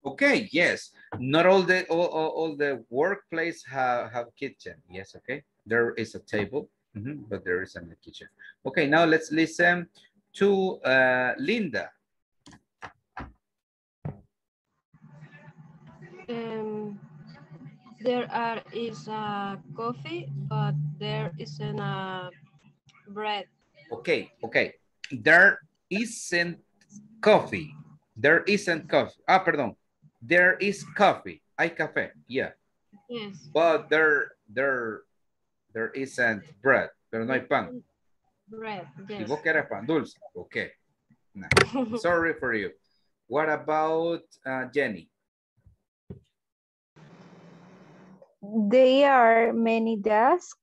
Okay, yes. Not all the all, all, all the workplace have, have kitchen. Yes, okay. There is a table, mhm, but there isn't a kitchen. Okay, now let's listen to uh, Linda. There are is a coffee, but there isn't a bread. Okay, okay. There isn't coffee. There isn't coffee. Ah, perdón. There is coffee. Hay café. Yeah. Yes. But there, there, there isn't bread. Pero no hay pan. Bread. yes. Y vos querés pan dulce. Okay. Nah. <laughs> Sorry for you. What about uh, Jenny? There are many desks,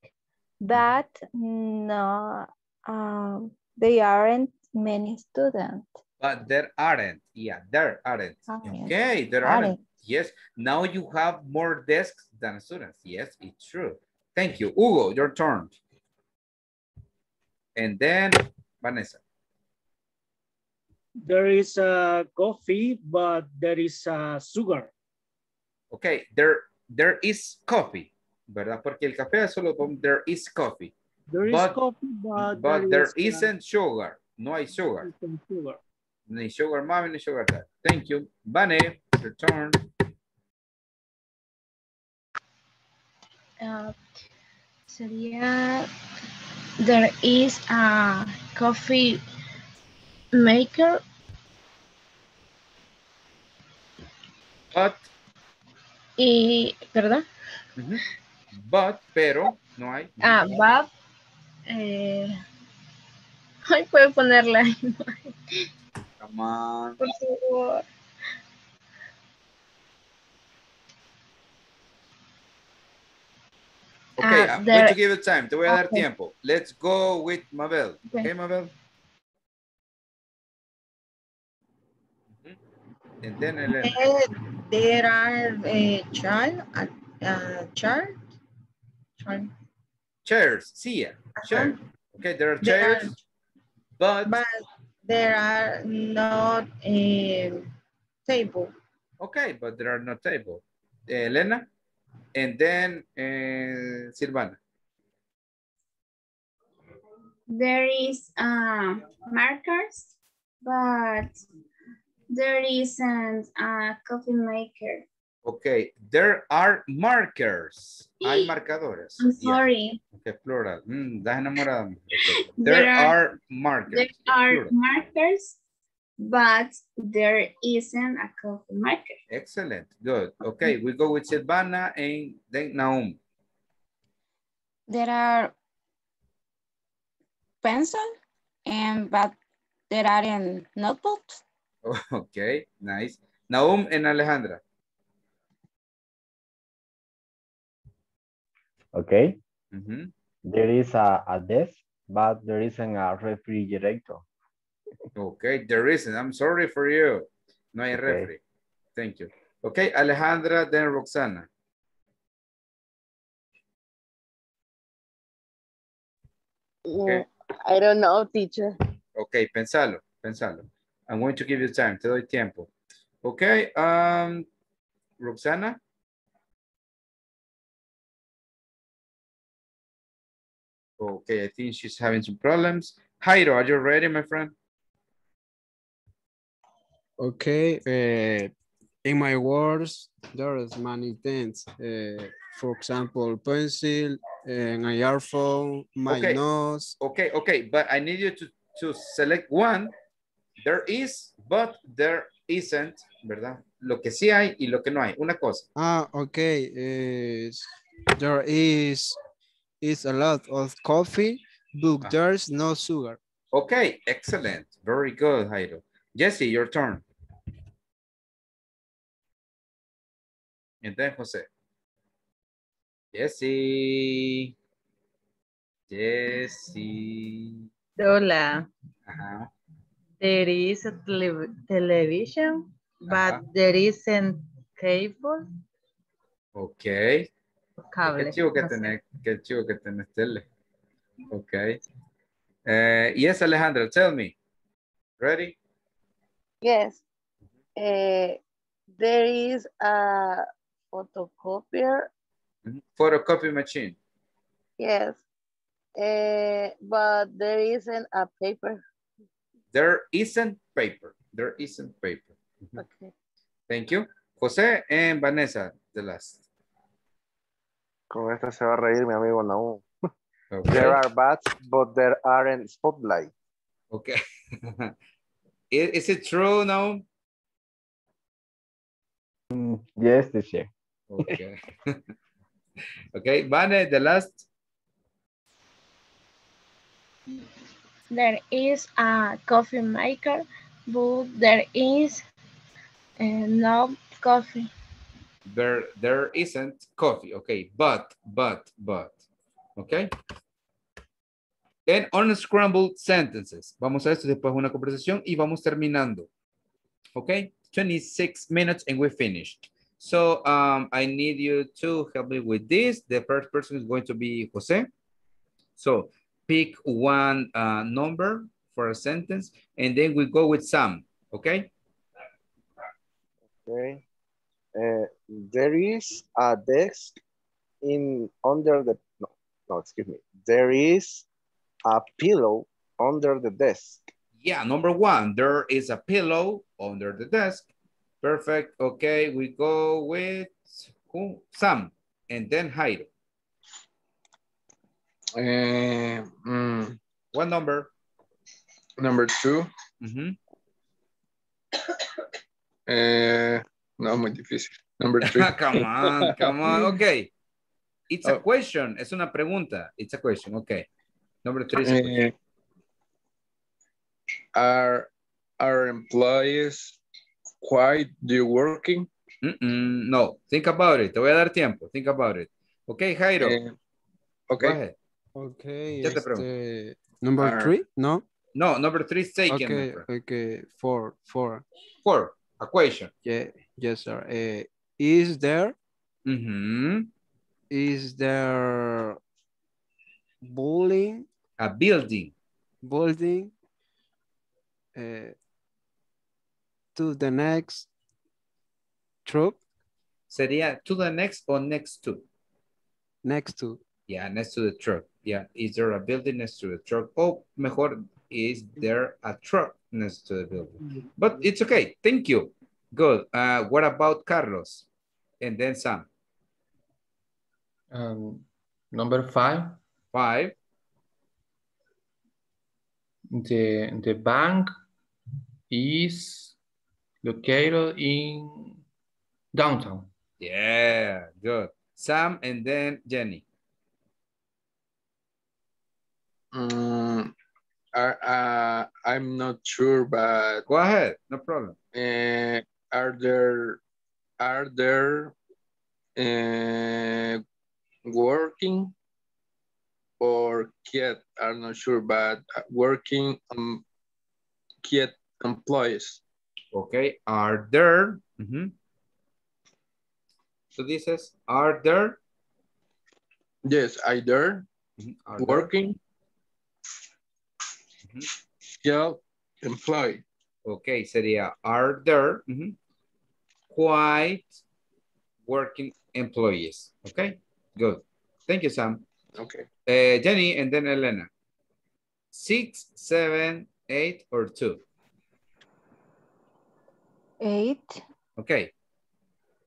mm-hmm. but no, um, they aren't many students. But there aren't. Yeah, there aren't. Aren't. Okay, there aren't. Aren't. Yes. Now you have more desks than students. Yes, it's true. Thank you. Hugo, your turn. And then Vanessa. There is a coffee, but there is a sugar. Okay, there, there is coffee, ¿verdad? Porque el café es solo con there is coffee. There is But- coffee, but, But there is, uh, isn't sugar. No hay sugar. some sugar. Ni sugar mommy, ni sugar dad. Thank you. Vane, your turn. Uh, sería, there is a coffee maker, But, y, ¿verdad? ujú. but, pero, no hay. Ah, but, eh, ay, puede ponerla Come on. por favor. Okay, Ah, I'm there- going to give it time. Te voy a dar Okay. tiempo. Let's go with Mabel. Okay. Okay, Mabel? And then Elena. Eh, there are a child, a, a child, child. Chairs, silla, chair. Okay, there are There are- chairs, but, but there are not a table. okay, but there are no table. Elena, and then uh, Silvana. There is uh, markers, but there isn't a coffee maker. Okay, there are markers. Hay marcadores. I'm Yeah. sorry. Okay, plural. Mm, enamorada. Okay. <laughs> There There, are- are, markers. There are plural. markers, but there isn't a coffee maker. Excellent. Good. Okay, we go with Silvana and then Naum. There are pencil and but there are in notebooks. <laughs> Okay, nice. Naum and Alejandra. Okay. There is a, a desk, but there isn't a refrigerator. Okay, there isn't. I'm sorry for you. No hay Okay. refri. Thank you. Okay, Alejandra, then Roxana. Okay. Mm, I don't know, teacher. Okay, pensalo, pensalo. I'm going to give you time. Te doy tiempo. Okay, um, Roxana. Okay, I think she's having some problems. Jairo, are you ready, my friend? Okay, uh, in my words, there is many things. Uh, for example, pencil, and a earphone, my Okay. nose. Okay, okay, but I need you to, to select one. There is, but there isn't, ¿verdad? Lo que sí hay y lo que no hay. Una cosa. Ah, okay. is there is is a lot of coffee, but there's no sugar. Okay, excellent. Very good, Jairo. Jesse, your turn. And then Jose. Jesse. Jesse. Hola. Ajá. There is a tele- television, but Ajá. there isn't cable. Ok. Cable. Qué chivo que no sé. tenés, qué chivo que tenés tele. Ok. Eh, yes, Alejandra, tell me. Ready? Yes. Eh, there is a photocopier. Mhm. Photocopy machine. Yes. Eh, but there isn't a paper. There isn't paper. There isn't paper. Okay. Thank you. José and Vanessa, the last. Con esta se va a reír mi amigo Naum. Okay. There are bats, but there aren't spotlight. Okay. <laughs> is, is it true now? Mm, yes, teacher. Okay. <laughs> okay, Vane, the last. There is a coffee maker, but there is uh, no coffee. There, there isn't coffee. Okay, but, but, but. Okay. And unscrambled sentences. Vamos a esto después una conversación y vamos terminando. Okay, 26 minutes and we finished. So um, I need you to help me with this. The first person is going to be Jose. So pick one uh, number for a sentence, and then we go with Sam, okay? Okay. Uh, there is a desk in under the no no excuse me. There is a pillow under the desk. Yeah, number one, there is a pillow under the desk. Perfect. Okay, we go with who? Sam, and then Jairo. Eh, mm, What number? number two. Eh, no, muy difícil. Number three. <laughs> come on, come on. Okay. It's a Oh. question. Es una pregunta. It's a question. Okay. Number three is a question. Eh, are are employees quite do working? No, think about it. Te voy a dar tiempo. Think about it. Okay, Jairo. Eh, Go okay. ahead. Okay, Ya te pregunto. este, number Are- three, no? No, number three is taken. Okay, okay, four, four. Four, a question. Yeah, yes, sir. Uh, is there, mm -hmm. is there bowling, A building. building uh, to the next truck, Sería to the next or next to? next to, Yeah, next to the truck. Yeah, is there a building next to the truck? Oh, mejor, is there a truck next to the building? But it's okay. Thank you. Good. Uh, what about Carlos? And then Sam. Um, number five, Five. the, the bank is located in downtown. Yeah, good. Sam and then Jenny. Mm, are, uh, I'm not sure, but Go ahead. No problem. uh, are there are there uh, working or kid? I'm not sure, but working um, kid employees. Okay. Are there? Mhm. So this is, are there? Yes, are there are working Mhm. Kid employee? Okay, sería, are there mhm, quite working employees? Okay, good. Thank you, Sam. Okay. Uh, Jenny and then Elena. Six, seven, eight, or two? Eight. Okay.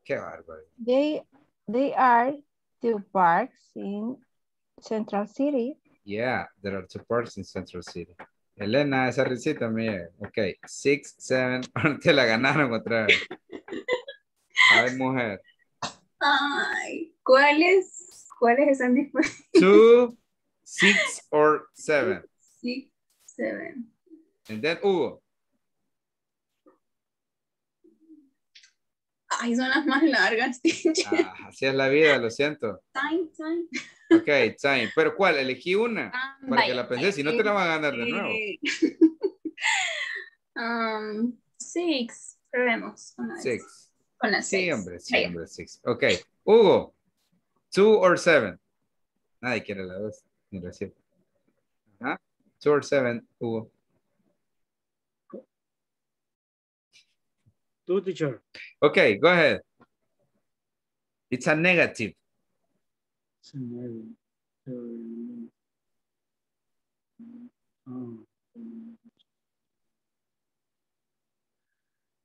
Qué bárbaro. They they are two parks in Central City. Yeah, there are two parks in Central City. Elena, esa risita mía. Ok, six, seven, <laughs> te la ganaron otra vez. <laughs> Ay, mujer. Ay, ¿cuáles? ¿Cuáles están disponibles? Two, <laughs> six, or seven. Six, seven. And then Hugo. Ay, son las más largas. Ah, así es la vida, lo siento. Time, time. Ok, time. Pero ¿cuál? Elegí una Ah, para que la pensé, si no te la van a ganar de nuevo. <laughs> um, six. Probemos. una vez. Six. Con la Sí, seis. hombre, sí, Vaya. hombre, six. Ok, Hugo. Two or seven. Nadie quiere la dos, ni la siete. Ajá. Two or seven, Hugo. Two teacher. Okay, go ahead. It's a negative. Seven, oh, um,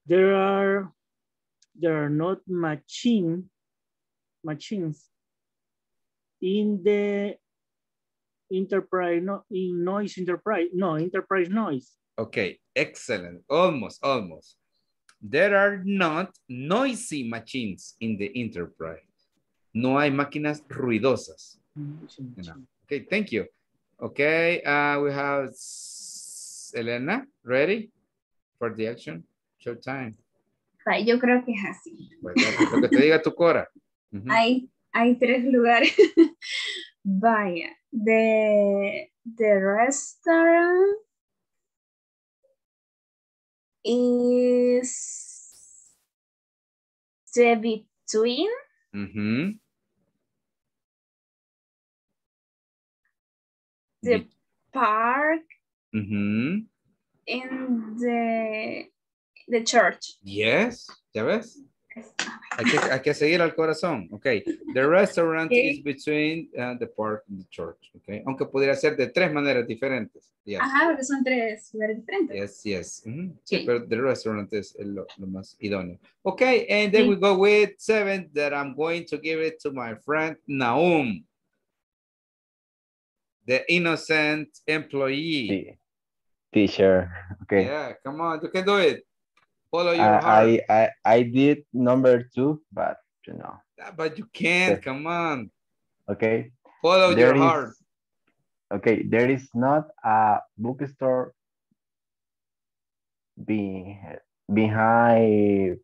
There are there are not machine machines in the enterprise no in noise enterprise no enterprise noise Okay, excellent. Almost, almost. There are not noisy machines in the enterprise. No hay máquinas ruidosas. No. Okay, thank you. Okay, uh, we have Elena, ready for the action? Show time. Vaya, Yo creo que es así. Pues, dale, lo que te diga tu Cora. Ujú. Hay, hay tres lugares. <laughs> Vaya, the, the restaurant is the, between Ujú. The park Ujú. and the the church. Yes, ¿ya ves? Hay que, hay que seguir al corazón, ok. The restaurant Okay. is between uh, the park and the church, ok. Aunque podría ser de tres maneras diferentes. Yes, Ajá, porque son tres lugares diferentes. yes, yes. Ujú. Sí, Sí. pero the restaurant es lo, lo más idóneo. Ok, and then we go with seven that I'm going to give it to my friend Naum. The innocent employee. Teacher. Okay. Yeah, come on, you can do it. Follow your heart. I, I, I, did number two, but you know, Yeah, But you can't, come on. okay. Follow There your is- heart. Okay, there is not a bookstore be, behind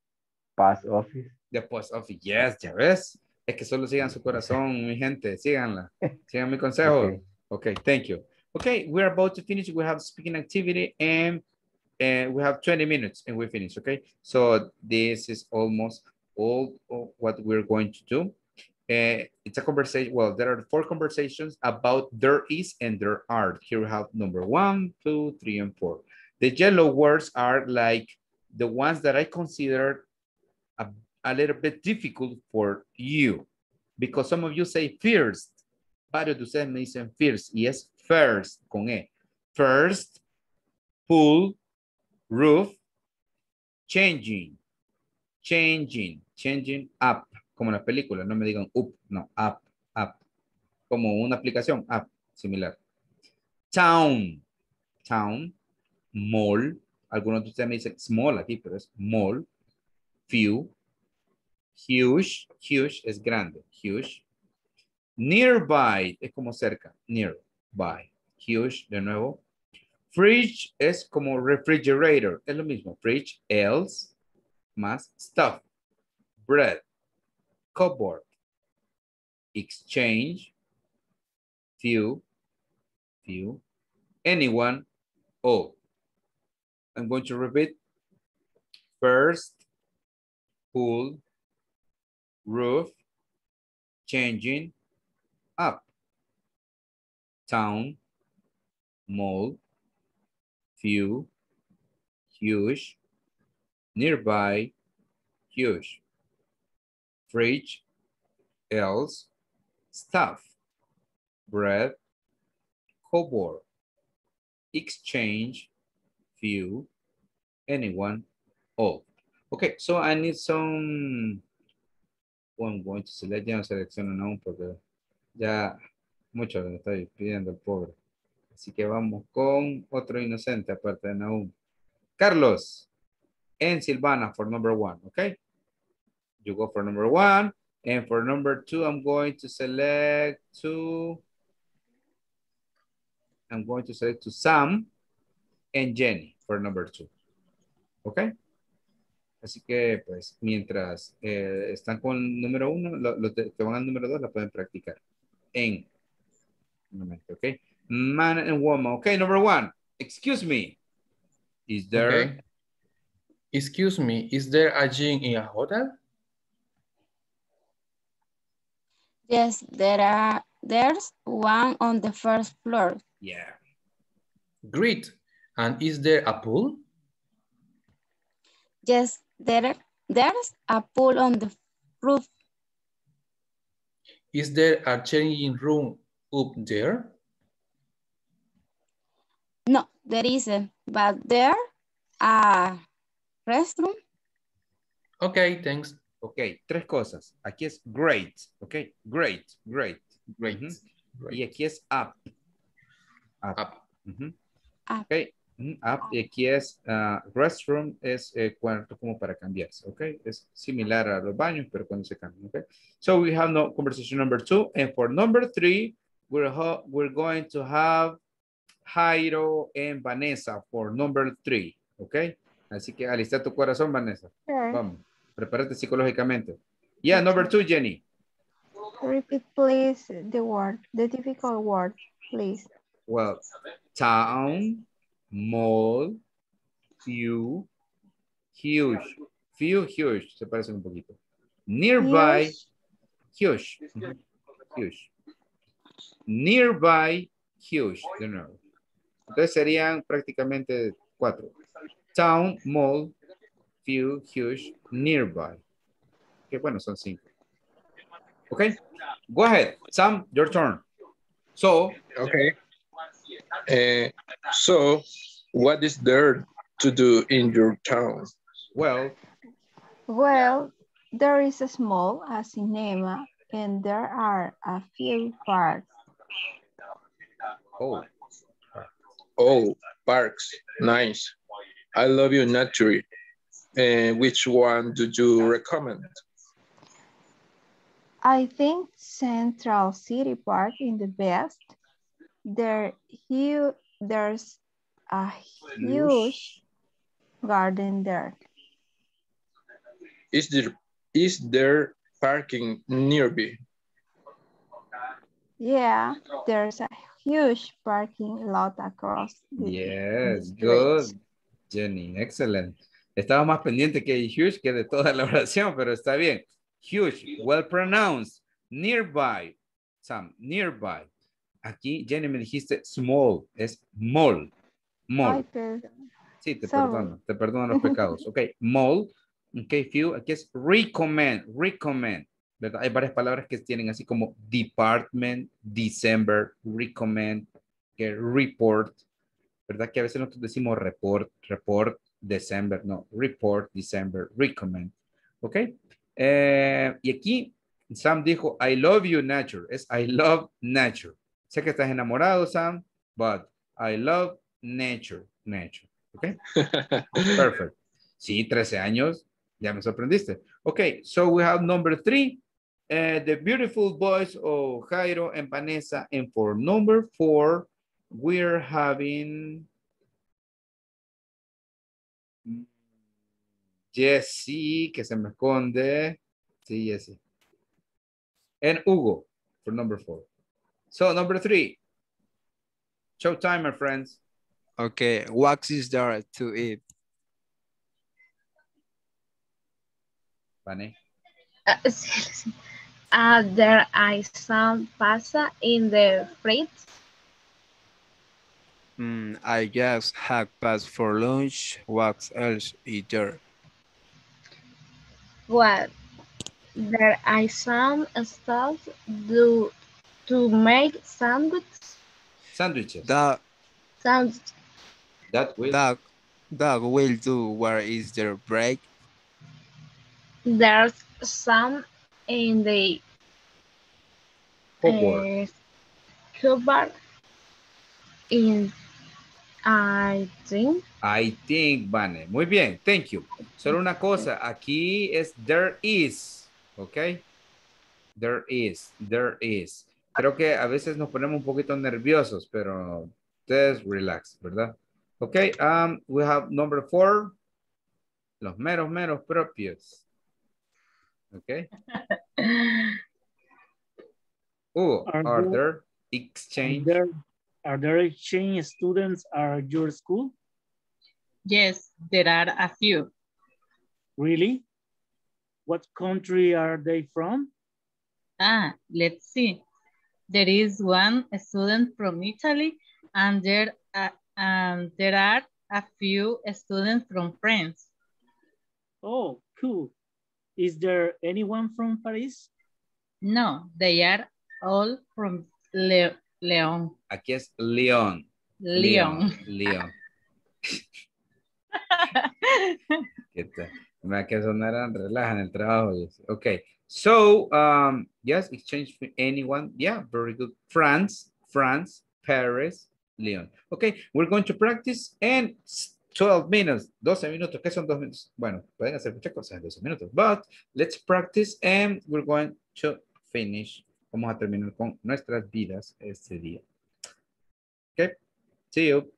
post office. The post office, yes, ya ves. Es que solo sigan su corazón, mi gente, síganla. <laughs> Sigan mi consejo. Okay. Thank you. Okay, we're about to finish. We have speaking activity and and we have 20 minutes and we finish, okay? So this is almost all what we're going to do. Uh, it's a conversation, well, there are four conversations about there is and there are. Here we have number one, two, three, and four. The yellow words are like the ones that I consider a, a little bit difficult for you because some of you say first. Varios de ustedes me dicen first y es first con E. First, pull, roof, changing, changing, changing up, como en las películas, no me digan up, no, up, up, como una aplicación, up, similar. Town, town, mall, algunos de ustedes me dicen small aquí, pero es mall, few, huge, huge es grande, huge. Nearby es como cerca, nearby, huge de nuevo. Fridge es como refrigerator, es lo mismo, fridge, else, más stuff, bread, cupboard, exchange, few, few, anyone, all. I'm going to repeat. First, pool, roof, changing, up, town, mall, few, huge, nearby, huge, fridge, else, stuff, bread, cupboard, exchange, few, anyone, all. Okay, so I need some, I'm going to select, ya no selecciono aún porque ya mucho le estoy pidiendo al pobre. Así que vamos con otro inocente aparte de Nahum. Carlos and Silvana for number one, okay? You go for number one. And for number two, I'm going to select to, I'm going to select to Sam and Jenny for number two. Okay? Así que, pues, mientras eh, están con número uno, lo- los que van al número dos la pueden practicar. En okay? Man and woman. Okay, number one. Excuse me. Is there Okay. Excuse me, is there a gym in a hotel? Yes, there are, there's one on the first floor. Yeah. Great. And is there a pool? Yes, there, there's a pool on the roof. Is there a changing room up there? No, there isn't, but there a restroom. Okay, thanks. Ok, tres cosas. Aquí es great, ok? Great, great. Great. Mm-hmm. Ujú. Y aquí es up. Up. Up. Ujú. Up. Ok, ujú, up. Y aquí es ah, restroom, es eh, cuarto como para cambiarse, ok? Es similar a los baños, pero cuando se cambian, ok? So we have no conversation number two. And for number three, we're, we're going to have Jairo and Vanessa for number three, ok? Así que alista tu corazón, Vanessa. Sure. Vamos, prepárate psicológicamente. Yeah, number two, Jenny. Repeat please the word, the difficult word, please. Well, town, mall, few, huge. Few, huge, se parecen un poquito. Nearby, huge. Huge. Nearby, huge. De nuevo. Entonces serían prácticamente cuatro. Town, mall, few, huge, nearby. Que bueno, son cinco. Okay, go ahead. Sam, your turn. So, Okay. Uh, so, what is there to do in your town? well, Well, there is a small a cinema and there are a few parks. oh, Oh, parks. Nice. I love you, naturally. And which one do you recommend? I think Central City Park is the best. There, hu- there's a huge garden there. Is there is there parking nearby? Yeah, there's a huge parking lot across the yes, good. Jenny, excellent. Estaba más pendiente que huge que de toda la <laughs> oración, pero está bien. Huge, well pronounced. Nearby, Sam, nearby. Aquí, Jenny, me dijiste small, es mall. Mall. Ay, perdón. Sí, te Sorry. perdono, te perdono los pecados. Ok, mall. Ok, few, aquí es recommend, recommend. ¿verdad? Hay varias palabras que tienen así como department, December, recommend, que report, ¿verdad? Que a veces nosotros decimos report, report, December, no, report, December, recommend. ¿Ok? Eh, y aquí Sam dijo, I love you, nature. Es I love nature. Sé que estás enamorado, Sam, but I love nature, nature. ¿Ok? <laughs> Perfect. Sí, 13 años. Ya me sorprendiste. Okay, so we have number three. uh, the beautiful voice of Jairo and Vanessa. And for number four, we're having Jesse, que se me esconde. Sí, Jesse. And Hugo for number four. So number three. Showtime, my friends. Okay, what is is there to eat? Vane. Uh, <laughs> sí, sí. Uh, there is some pasta in the fridge. Mm, I just had passed for lunch. What else is there? Well, there is some stuff do to make sandwich. Sandwiches. That Sandwich. That will. that that will do. Where is their break? There's some in the Cupboard. uh, cupboard. In I think I think, Vane. Muy bien, thank you. Solo una cosa, aquí es there is, ¿ok? There is, there is. Creo que a veces nos ponemos un poquito nerviosos, pero ustedes relax, ¿verdad? Ok, um, we have number four. Los meros, meros propios. Ok. <laughs> Hugo, Are are there- there Are exchange? there, are there exchange students at your school? Yes, there are a few. Really? What country are they from? Ah, let's see. There is one student from Italy and there, uh, and there are a few students from France. Oh, cool. Is there anyone from Paris? No, they are all from Le León. Aquí es León. León. León. <laughs> ¿Qué tal? Me que sonaran relajan el trabajo. yes. So, um, yes, exchange for anyone. Yeah, very good. France, France, Paris, Lyon. Okay, we're going to practice and 12 minutes, 12 minutos. ¿Qué son 2 minutos? Bueno, pueden hacer muchas cosas en 12 minutos, but let's practice and we're going to finish. Vamos a terminar con nuestras vidas este día. Okay, see you.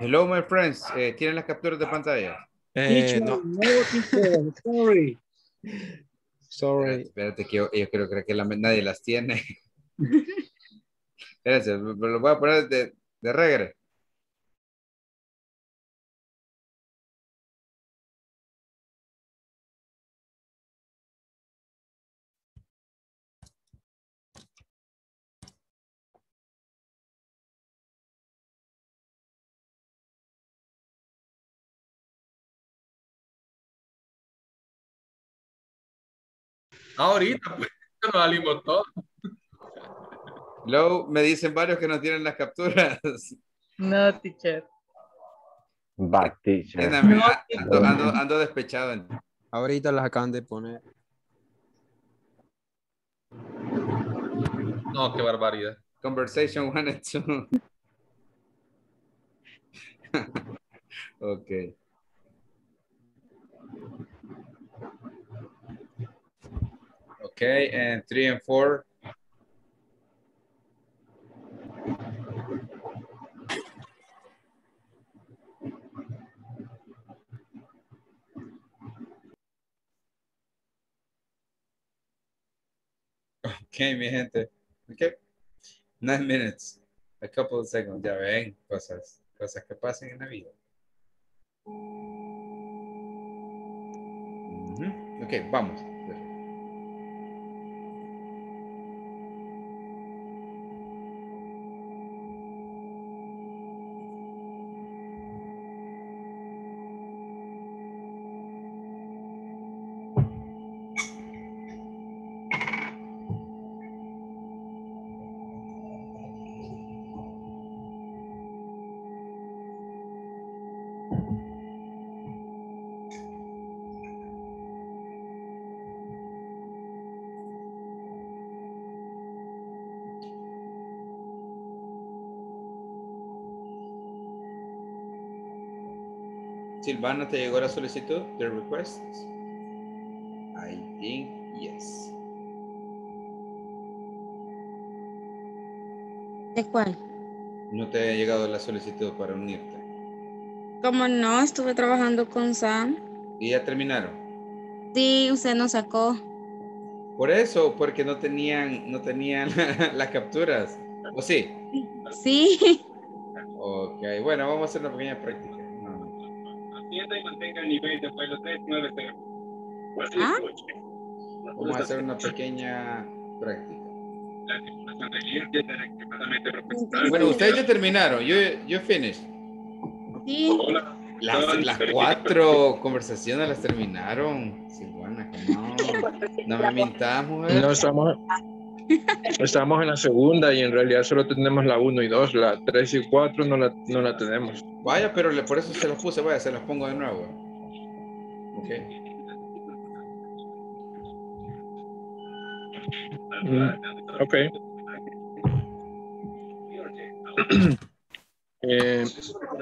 Hello, my friends. Eh, ¿Tienen las capturas de pantalla? Eh, no. sorry. Sorry. Espérate, que yo, yo creo, creo que la- nadie las tiene. <laughs> Espérense, me lo voy a poner de, de regre. Ahorita, pues, nos salimos todos. Luego me dicen varios que no tienen las capturas. No, teacher. Bad teacher. Ando, ando- ando despechado. Ahorita las acaban de poner. No, qué barbaridad. Conversation one and two. <laughs> ok. Okay, and three and four. Okay, mi gente. Okay. Nine minutes. A couple of seconds. Ya ven, cosas, cosas que pasan en la vida. Ujú. Ok, vamos. Silvana, ¿te llegó la solicitud de request? I think yes. ¿De cuál? No te ha llegado la solicitud para unirte. Como no, estuve trabajando con Sam. ¿Y ya terminaron? Sí, usted nos sacó. Por eso, porque no tenían, no tenían <laughs> las capturas. ¿O sí? Sí. Ok, bueno, vamos a hacer una pequeña práctica. Y mantenga el nivel de vuelo 390. ¿Ah? Vamos a hacer una pequeña práctica. La tripulación de clientes será extremadamente profesional. Bueno, ustedes ya terminaron. Yo, yo finished. Sí. Las, las cuatro conversaciones las terminaron. Silvana, no, no me <laughs> mintas, mujer. No estamos, estamos en la segunda y en realidad solo tenemos la 1 y 2, la 3 y 4 no la, no la tenemos. Vaya, pero le- por eso se las puse, vaya, se las pongo de nuevo. Ok. Mm, ok. <clears throat> Eh,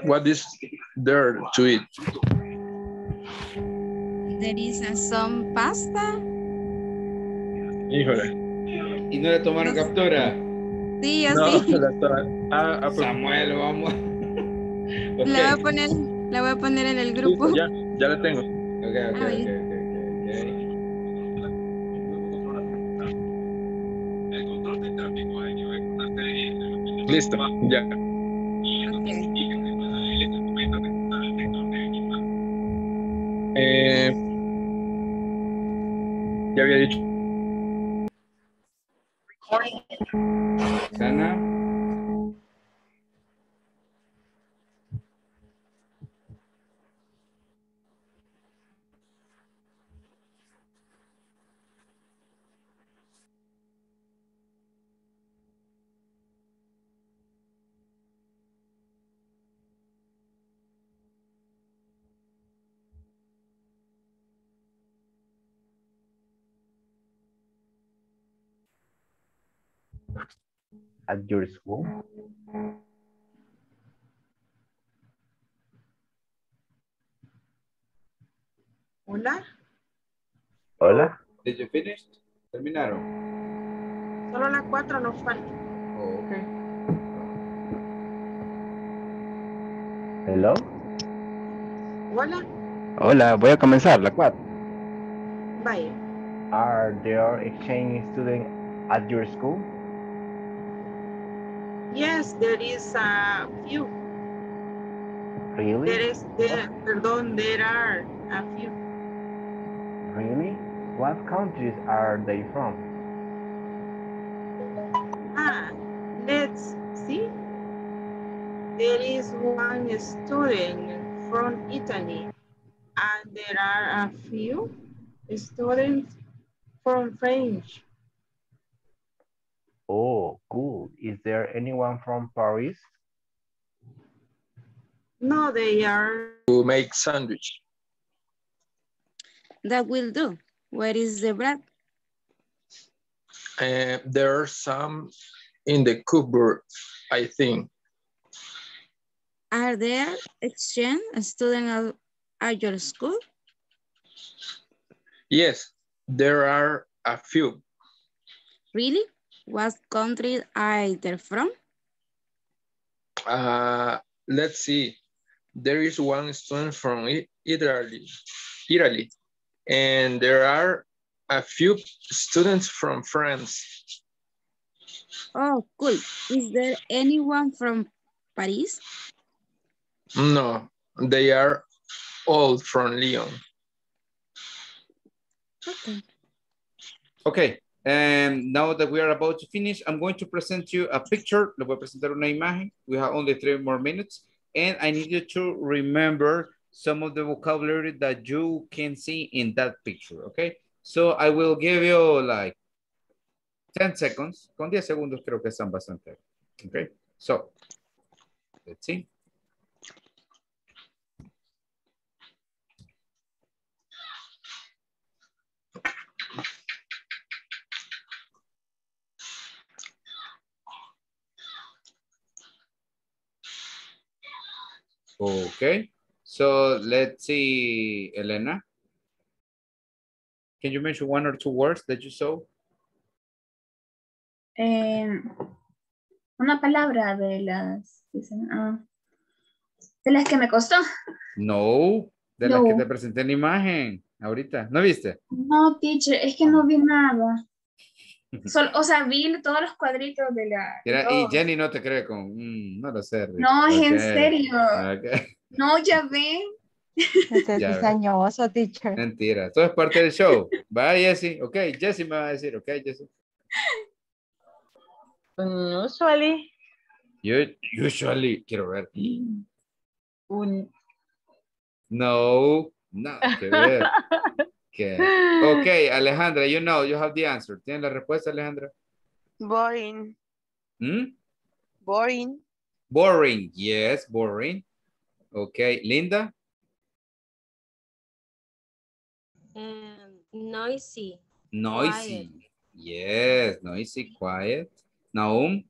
what is there to eat? There is a some pasta. Híjole. ¿Y no le tomaron captura? Sí, yo No, <laughs> la to- ah, ah, pues, Samuel, vamos. <laughs> Ok. La voy a poner, la voy a poner en el grupo. ya, ya la tengo. Ok, ok, Ah, ok, ok, ok, Listo, ya. Eh, ya había dicho. Ok. Sana. At your school? Hola, Hola. Did you finish? ¿Terminaron? solo la cuatro nos falta. Oh, ok. Hello. Hola. Hola, voy a comenzar la cuatro. Vaya. Are there exchange students at your school? Yes, there is a few. Really? There is, there, perdón, there are a few. Really? What countries are they from? Ah, let's see. There is one student from Italy, and there are a few students from French. Is there anyone from Paris? No, they are. To make sandwich. That will do. Where is the bread? Uh, there are some in the cupboard, I think. Are there exchange students at, at your school? Yes, there are a few. Really? What country are they from? Uh, let's see. There is one student from Italy, Italy, and there are a few students from France. Oh, cool. Is there anyone from Paris? No, they are all from Lyon. Okay. Okay, and now that we are about to finish, I'm going to present you a picture. Le voy a presentar una imagen. We have only three more minutes. And I need you to remember some of the vocabulary that you can see in that picture, okay? So I will give you like 10 seconds. Con 10 segundos creo que están bastante. Okay, so let's see. Okay, so let's see, Elena. Can you mention one or two words that you saw? Eh, una palabra de las, dicen, ah, de las que me costó. No, de las que te presenté en la imagen ahorita. ¿No viste? No, teacher, es que no vi nada. Sol- o sea, vi todos los cuadritos de la... de Era- y. Jenny no te cree con, mm, no lo sé. Rick. No, es en serio. <laughs> No, ya ven. Este es Ya ve. cizañoso, teacher. Mentira, todo es parte del show. Va, Jessie. Ok, Jessie me va a decir, ok, Jessie. Usually, You, usually, quiero ver. un, No, no, que ver. <laughs> Que- <laughs> Ok, Alejandra, you know, you have the answer. ¿Tienes la respuesta, Alejandra? Boring. ¿Mm? Boring. Boring, yes, boring. Ok, Linda? Um, noisy. Noisy. Yes, noisy, quiet. Naum?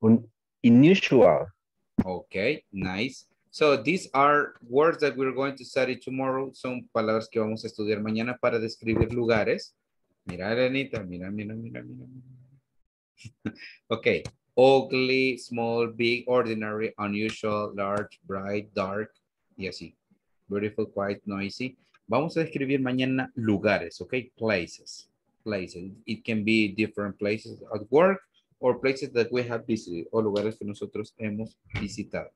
Un unusual. Okay, nice. So these are words that we're going to study tomorrow. Son palabras que vamos a estudiar mañana para describir lugares. Mira, Elenita, mira, mira, mira, mira. <laughs> okay, ugly, small, big, ordinary, unusual, large, bright, dark, y así. Beautiful, quiet, noisy. Vamos a describir mañana lugares, okay? Places, places. It can be different places at work or places that we have visited o lugares que nosotros hemos visitado.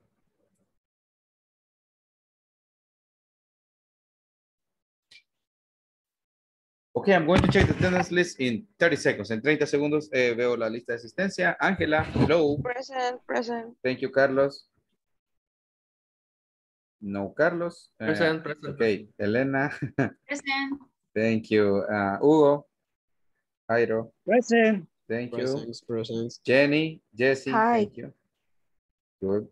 Okay, I'm going to check the attendance list in 30 seconds. En 30 segundos eh, veo la lista de asistencia. Ángela, hello. Present, present. Thank you, Carlos. No, Carlos. Eh, Present, present. Okay, Elena. <laughs> Present. Thank you. Uh, Hugo. Jairo. Present. Thank you. Jenny, Jessie, Hi. thank you. Good.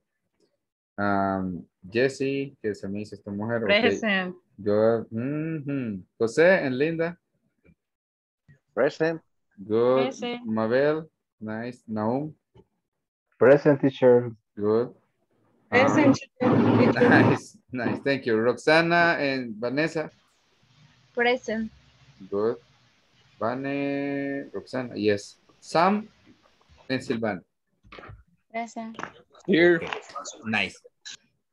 Um, Jessie, que se me dice esta mujer. okay. present. Good. Mhm. José and Linda. Present. Good. Present. Mabel, nice. Naum, Present teacher. good. Present. Um, <laughs> nice, nice. Thank you. Roxana and Vanessa, Present. good. Vane, Roxana, yes. Sam and Silvana. Present. Here. Nice.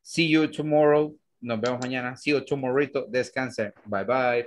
See you tomorrow. Nos vemos mañana. See you tomorrow. Descanse. Bye bye.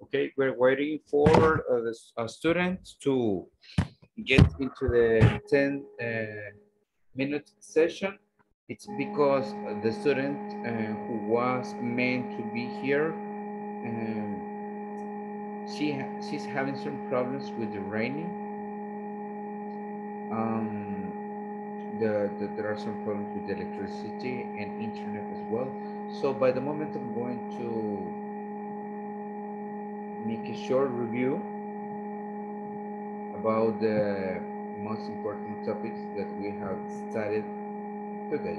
Okay, we're waiting for uh, the uh, students to get into the 10 uh, minute session. It's because the student uh, who was meant to be here, um, she ha she's having some problems with the raining. Um, the, the, there are some problems with electricity and internet as well. So by the moment I'm going to make a short review about the most important topics that we have studied today.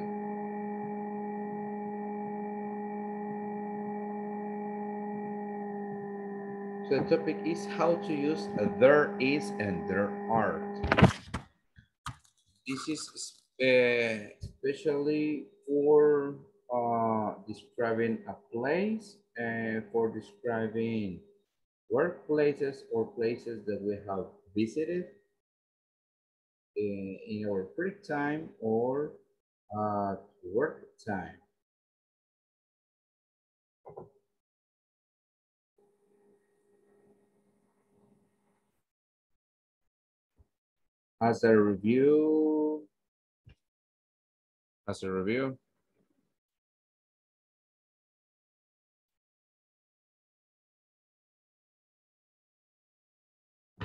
So the topic is how to use there is and there are. This is uh, especially for uh, describing a place and for describing workplaces or places that we have visited in, in our free time or uh, work time. As a review, as a review,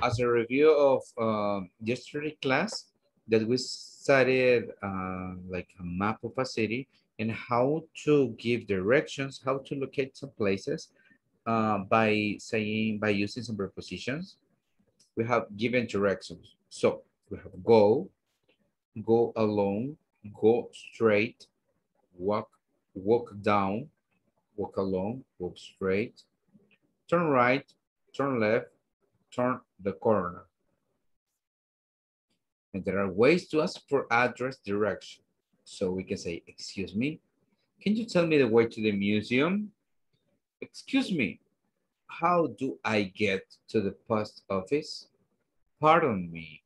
as a review of um, yesterday class that we studied uh, like a map of a city and how to give directions, how to locate some places uh, by saying, by using some prepositions. We have given directions. So we have go, go along, go straight, walk, walk down, walk along, walk straight, turn right, turn left, turn the corner. And there are ways to ask for address direction. So we can say, excuse me, can you tell me the way to the museum? Excuse me, how do I get to the post office? Pardon me,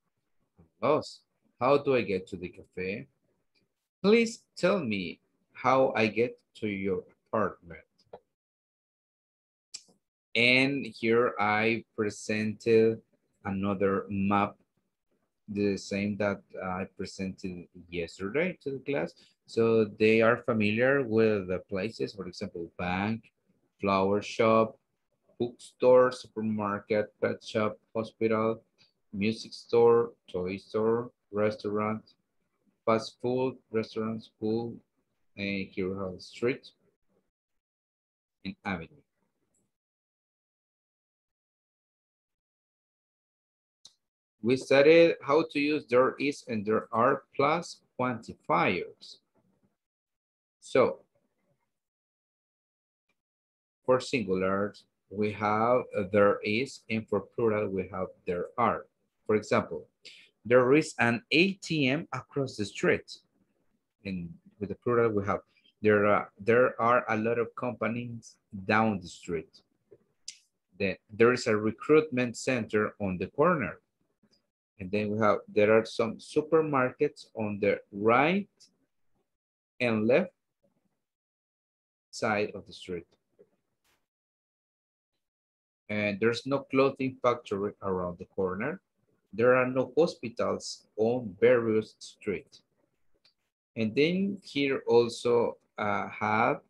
I'm lost. How do I get to the cafe? Please tell me how I get to your apartment. And here I presented another map, the same that uh, I presented yesterday to the class. So they are familiar with the places, for example, bank, flower shop, bookstore, supermarket, pet shop, hospital, music store, toy store, restaurant, fast food, restaurant, school, and here street and avenue. We studied how to use there is and there are plus quantifiers. So, for singulars, we have there is, and for plural, we have there are. For example, there is an ATM across the street. And with the plural, we have There are, there are a lot of companies down the street. Then there is a recruitment center on the corner. And then we have, there are some supermarkets on the right and left side of the street. And there's no clothing factory around the corner. There are no hospitals on various street. And then here also uh, have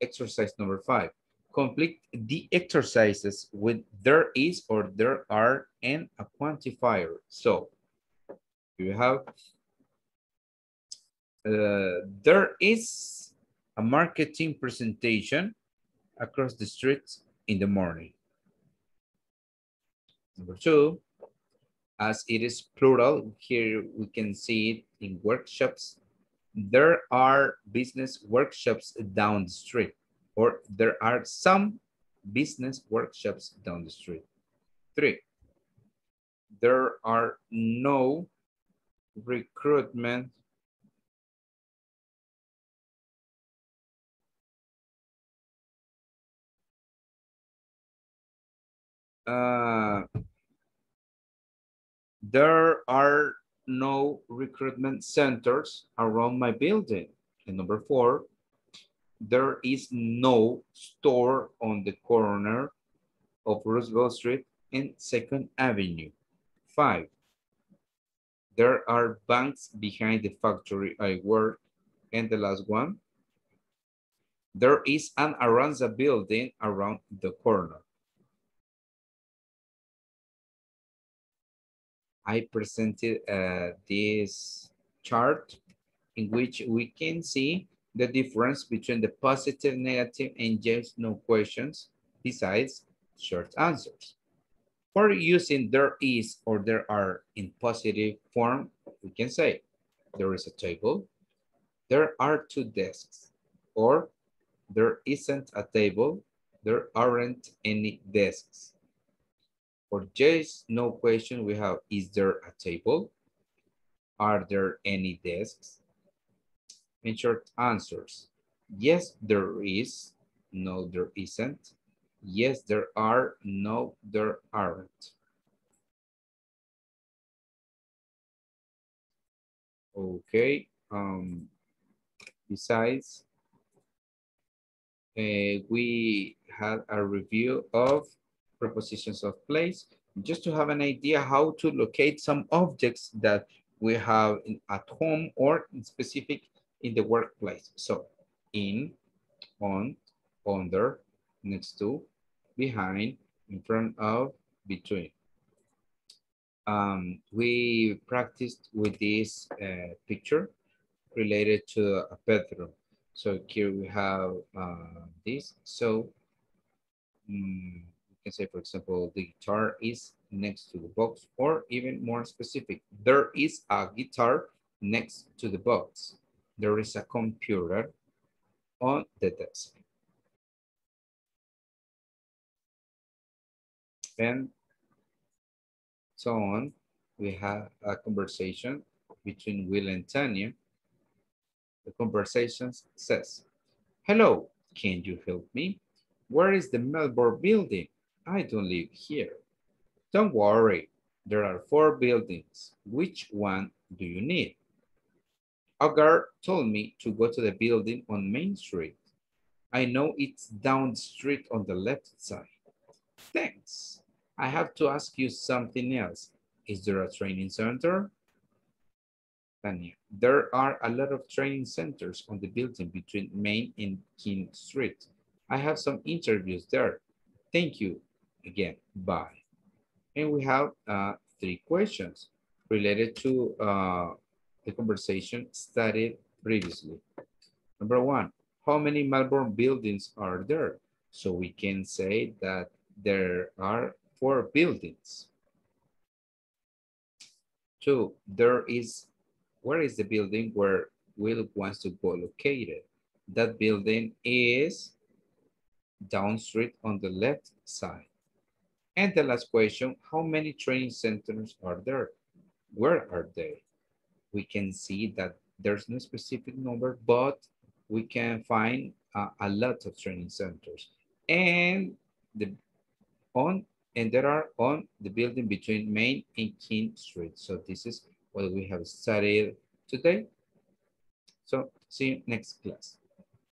exercise number five. Complete the exercises with there is or there are and a quantifier. So you have, uh, there is a marketing presentation across the street in the morning. Number two, as it is plural, here we can see it in workshops. There are business workshops down the street, or there are some business workshops down the street. Three, there are no recruitment uh, there are no recruitment centers around my building. And number four, there is no store on the corner of Roosevelt Street and 2nd Avenue. Five, there are banks behind the factory I work. And the last one, there is an Aranza building around the corner. I presented uh, this chart in which we can see the difference between the positive, negative, and yes, no questions besides short answers. For using there is or there are in positive form, we can say there is a table, there are two desks, or there isn't a table, there aren't any desks. For yes, no question, we have, is there a table? Are there any desks? In short answers, yes, there is. No, there isn't. Yes, there are. No, there aren't. Okay. Um, besides, uh, we had a review of prepositions of place, just to have an idea how to locate some objects that we have in, at home or in specific in the workplace. So in, on, under, next to, behind, in front of, between. Um, we practiced with this uh, picture related to a bedroom. So here we have uh, this. So um, can say, for example, the guitar is next to the box, or even more specific, there is a guitar next to the box. There is a computer on the desk. And so on, we have a conversation between Will and Tanya. The conversation says, hello, can you help me? Where is the Melbourne building? I don't live here. Don't worry, there are four buildings. Which one do you need? Agar told me to go to the building on Main Street. I know it's down the street on the left side. Thanks. I have to ask you something else. Is there a training center? Tanya, there are a lot of training centers on the building between Main and King Street. I have some interviews there. Thank you again, Bye. And we have uh, three questions related to uh, the conversation studied previously. Number one, how many Melbourne buildings are there? So we can say that there are four buildings. Two, there is, where is the building where Will wants to go located? That building is down street on the left side. And the last question, how many training centers are there? Where are they? We can see that There's no specific number, but we can find uh, a lot of training centers. And the on and there are on the building between Main and King Street. So this is what we have studied today. So see you next class.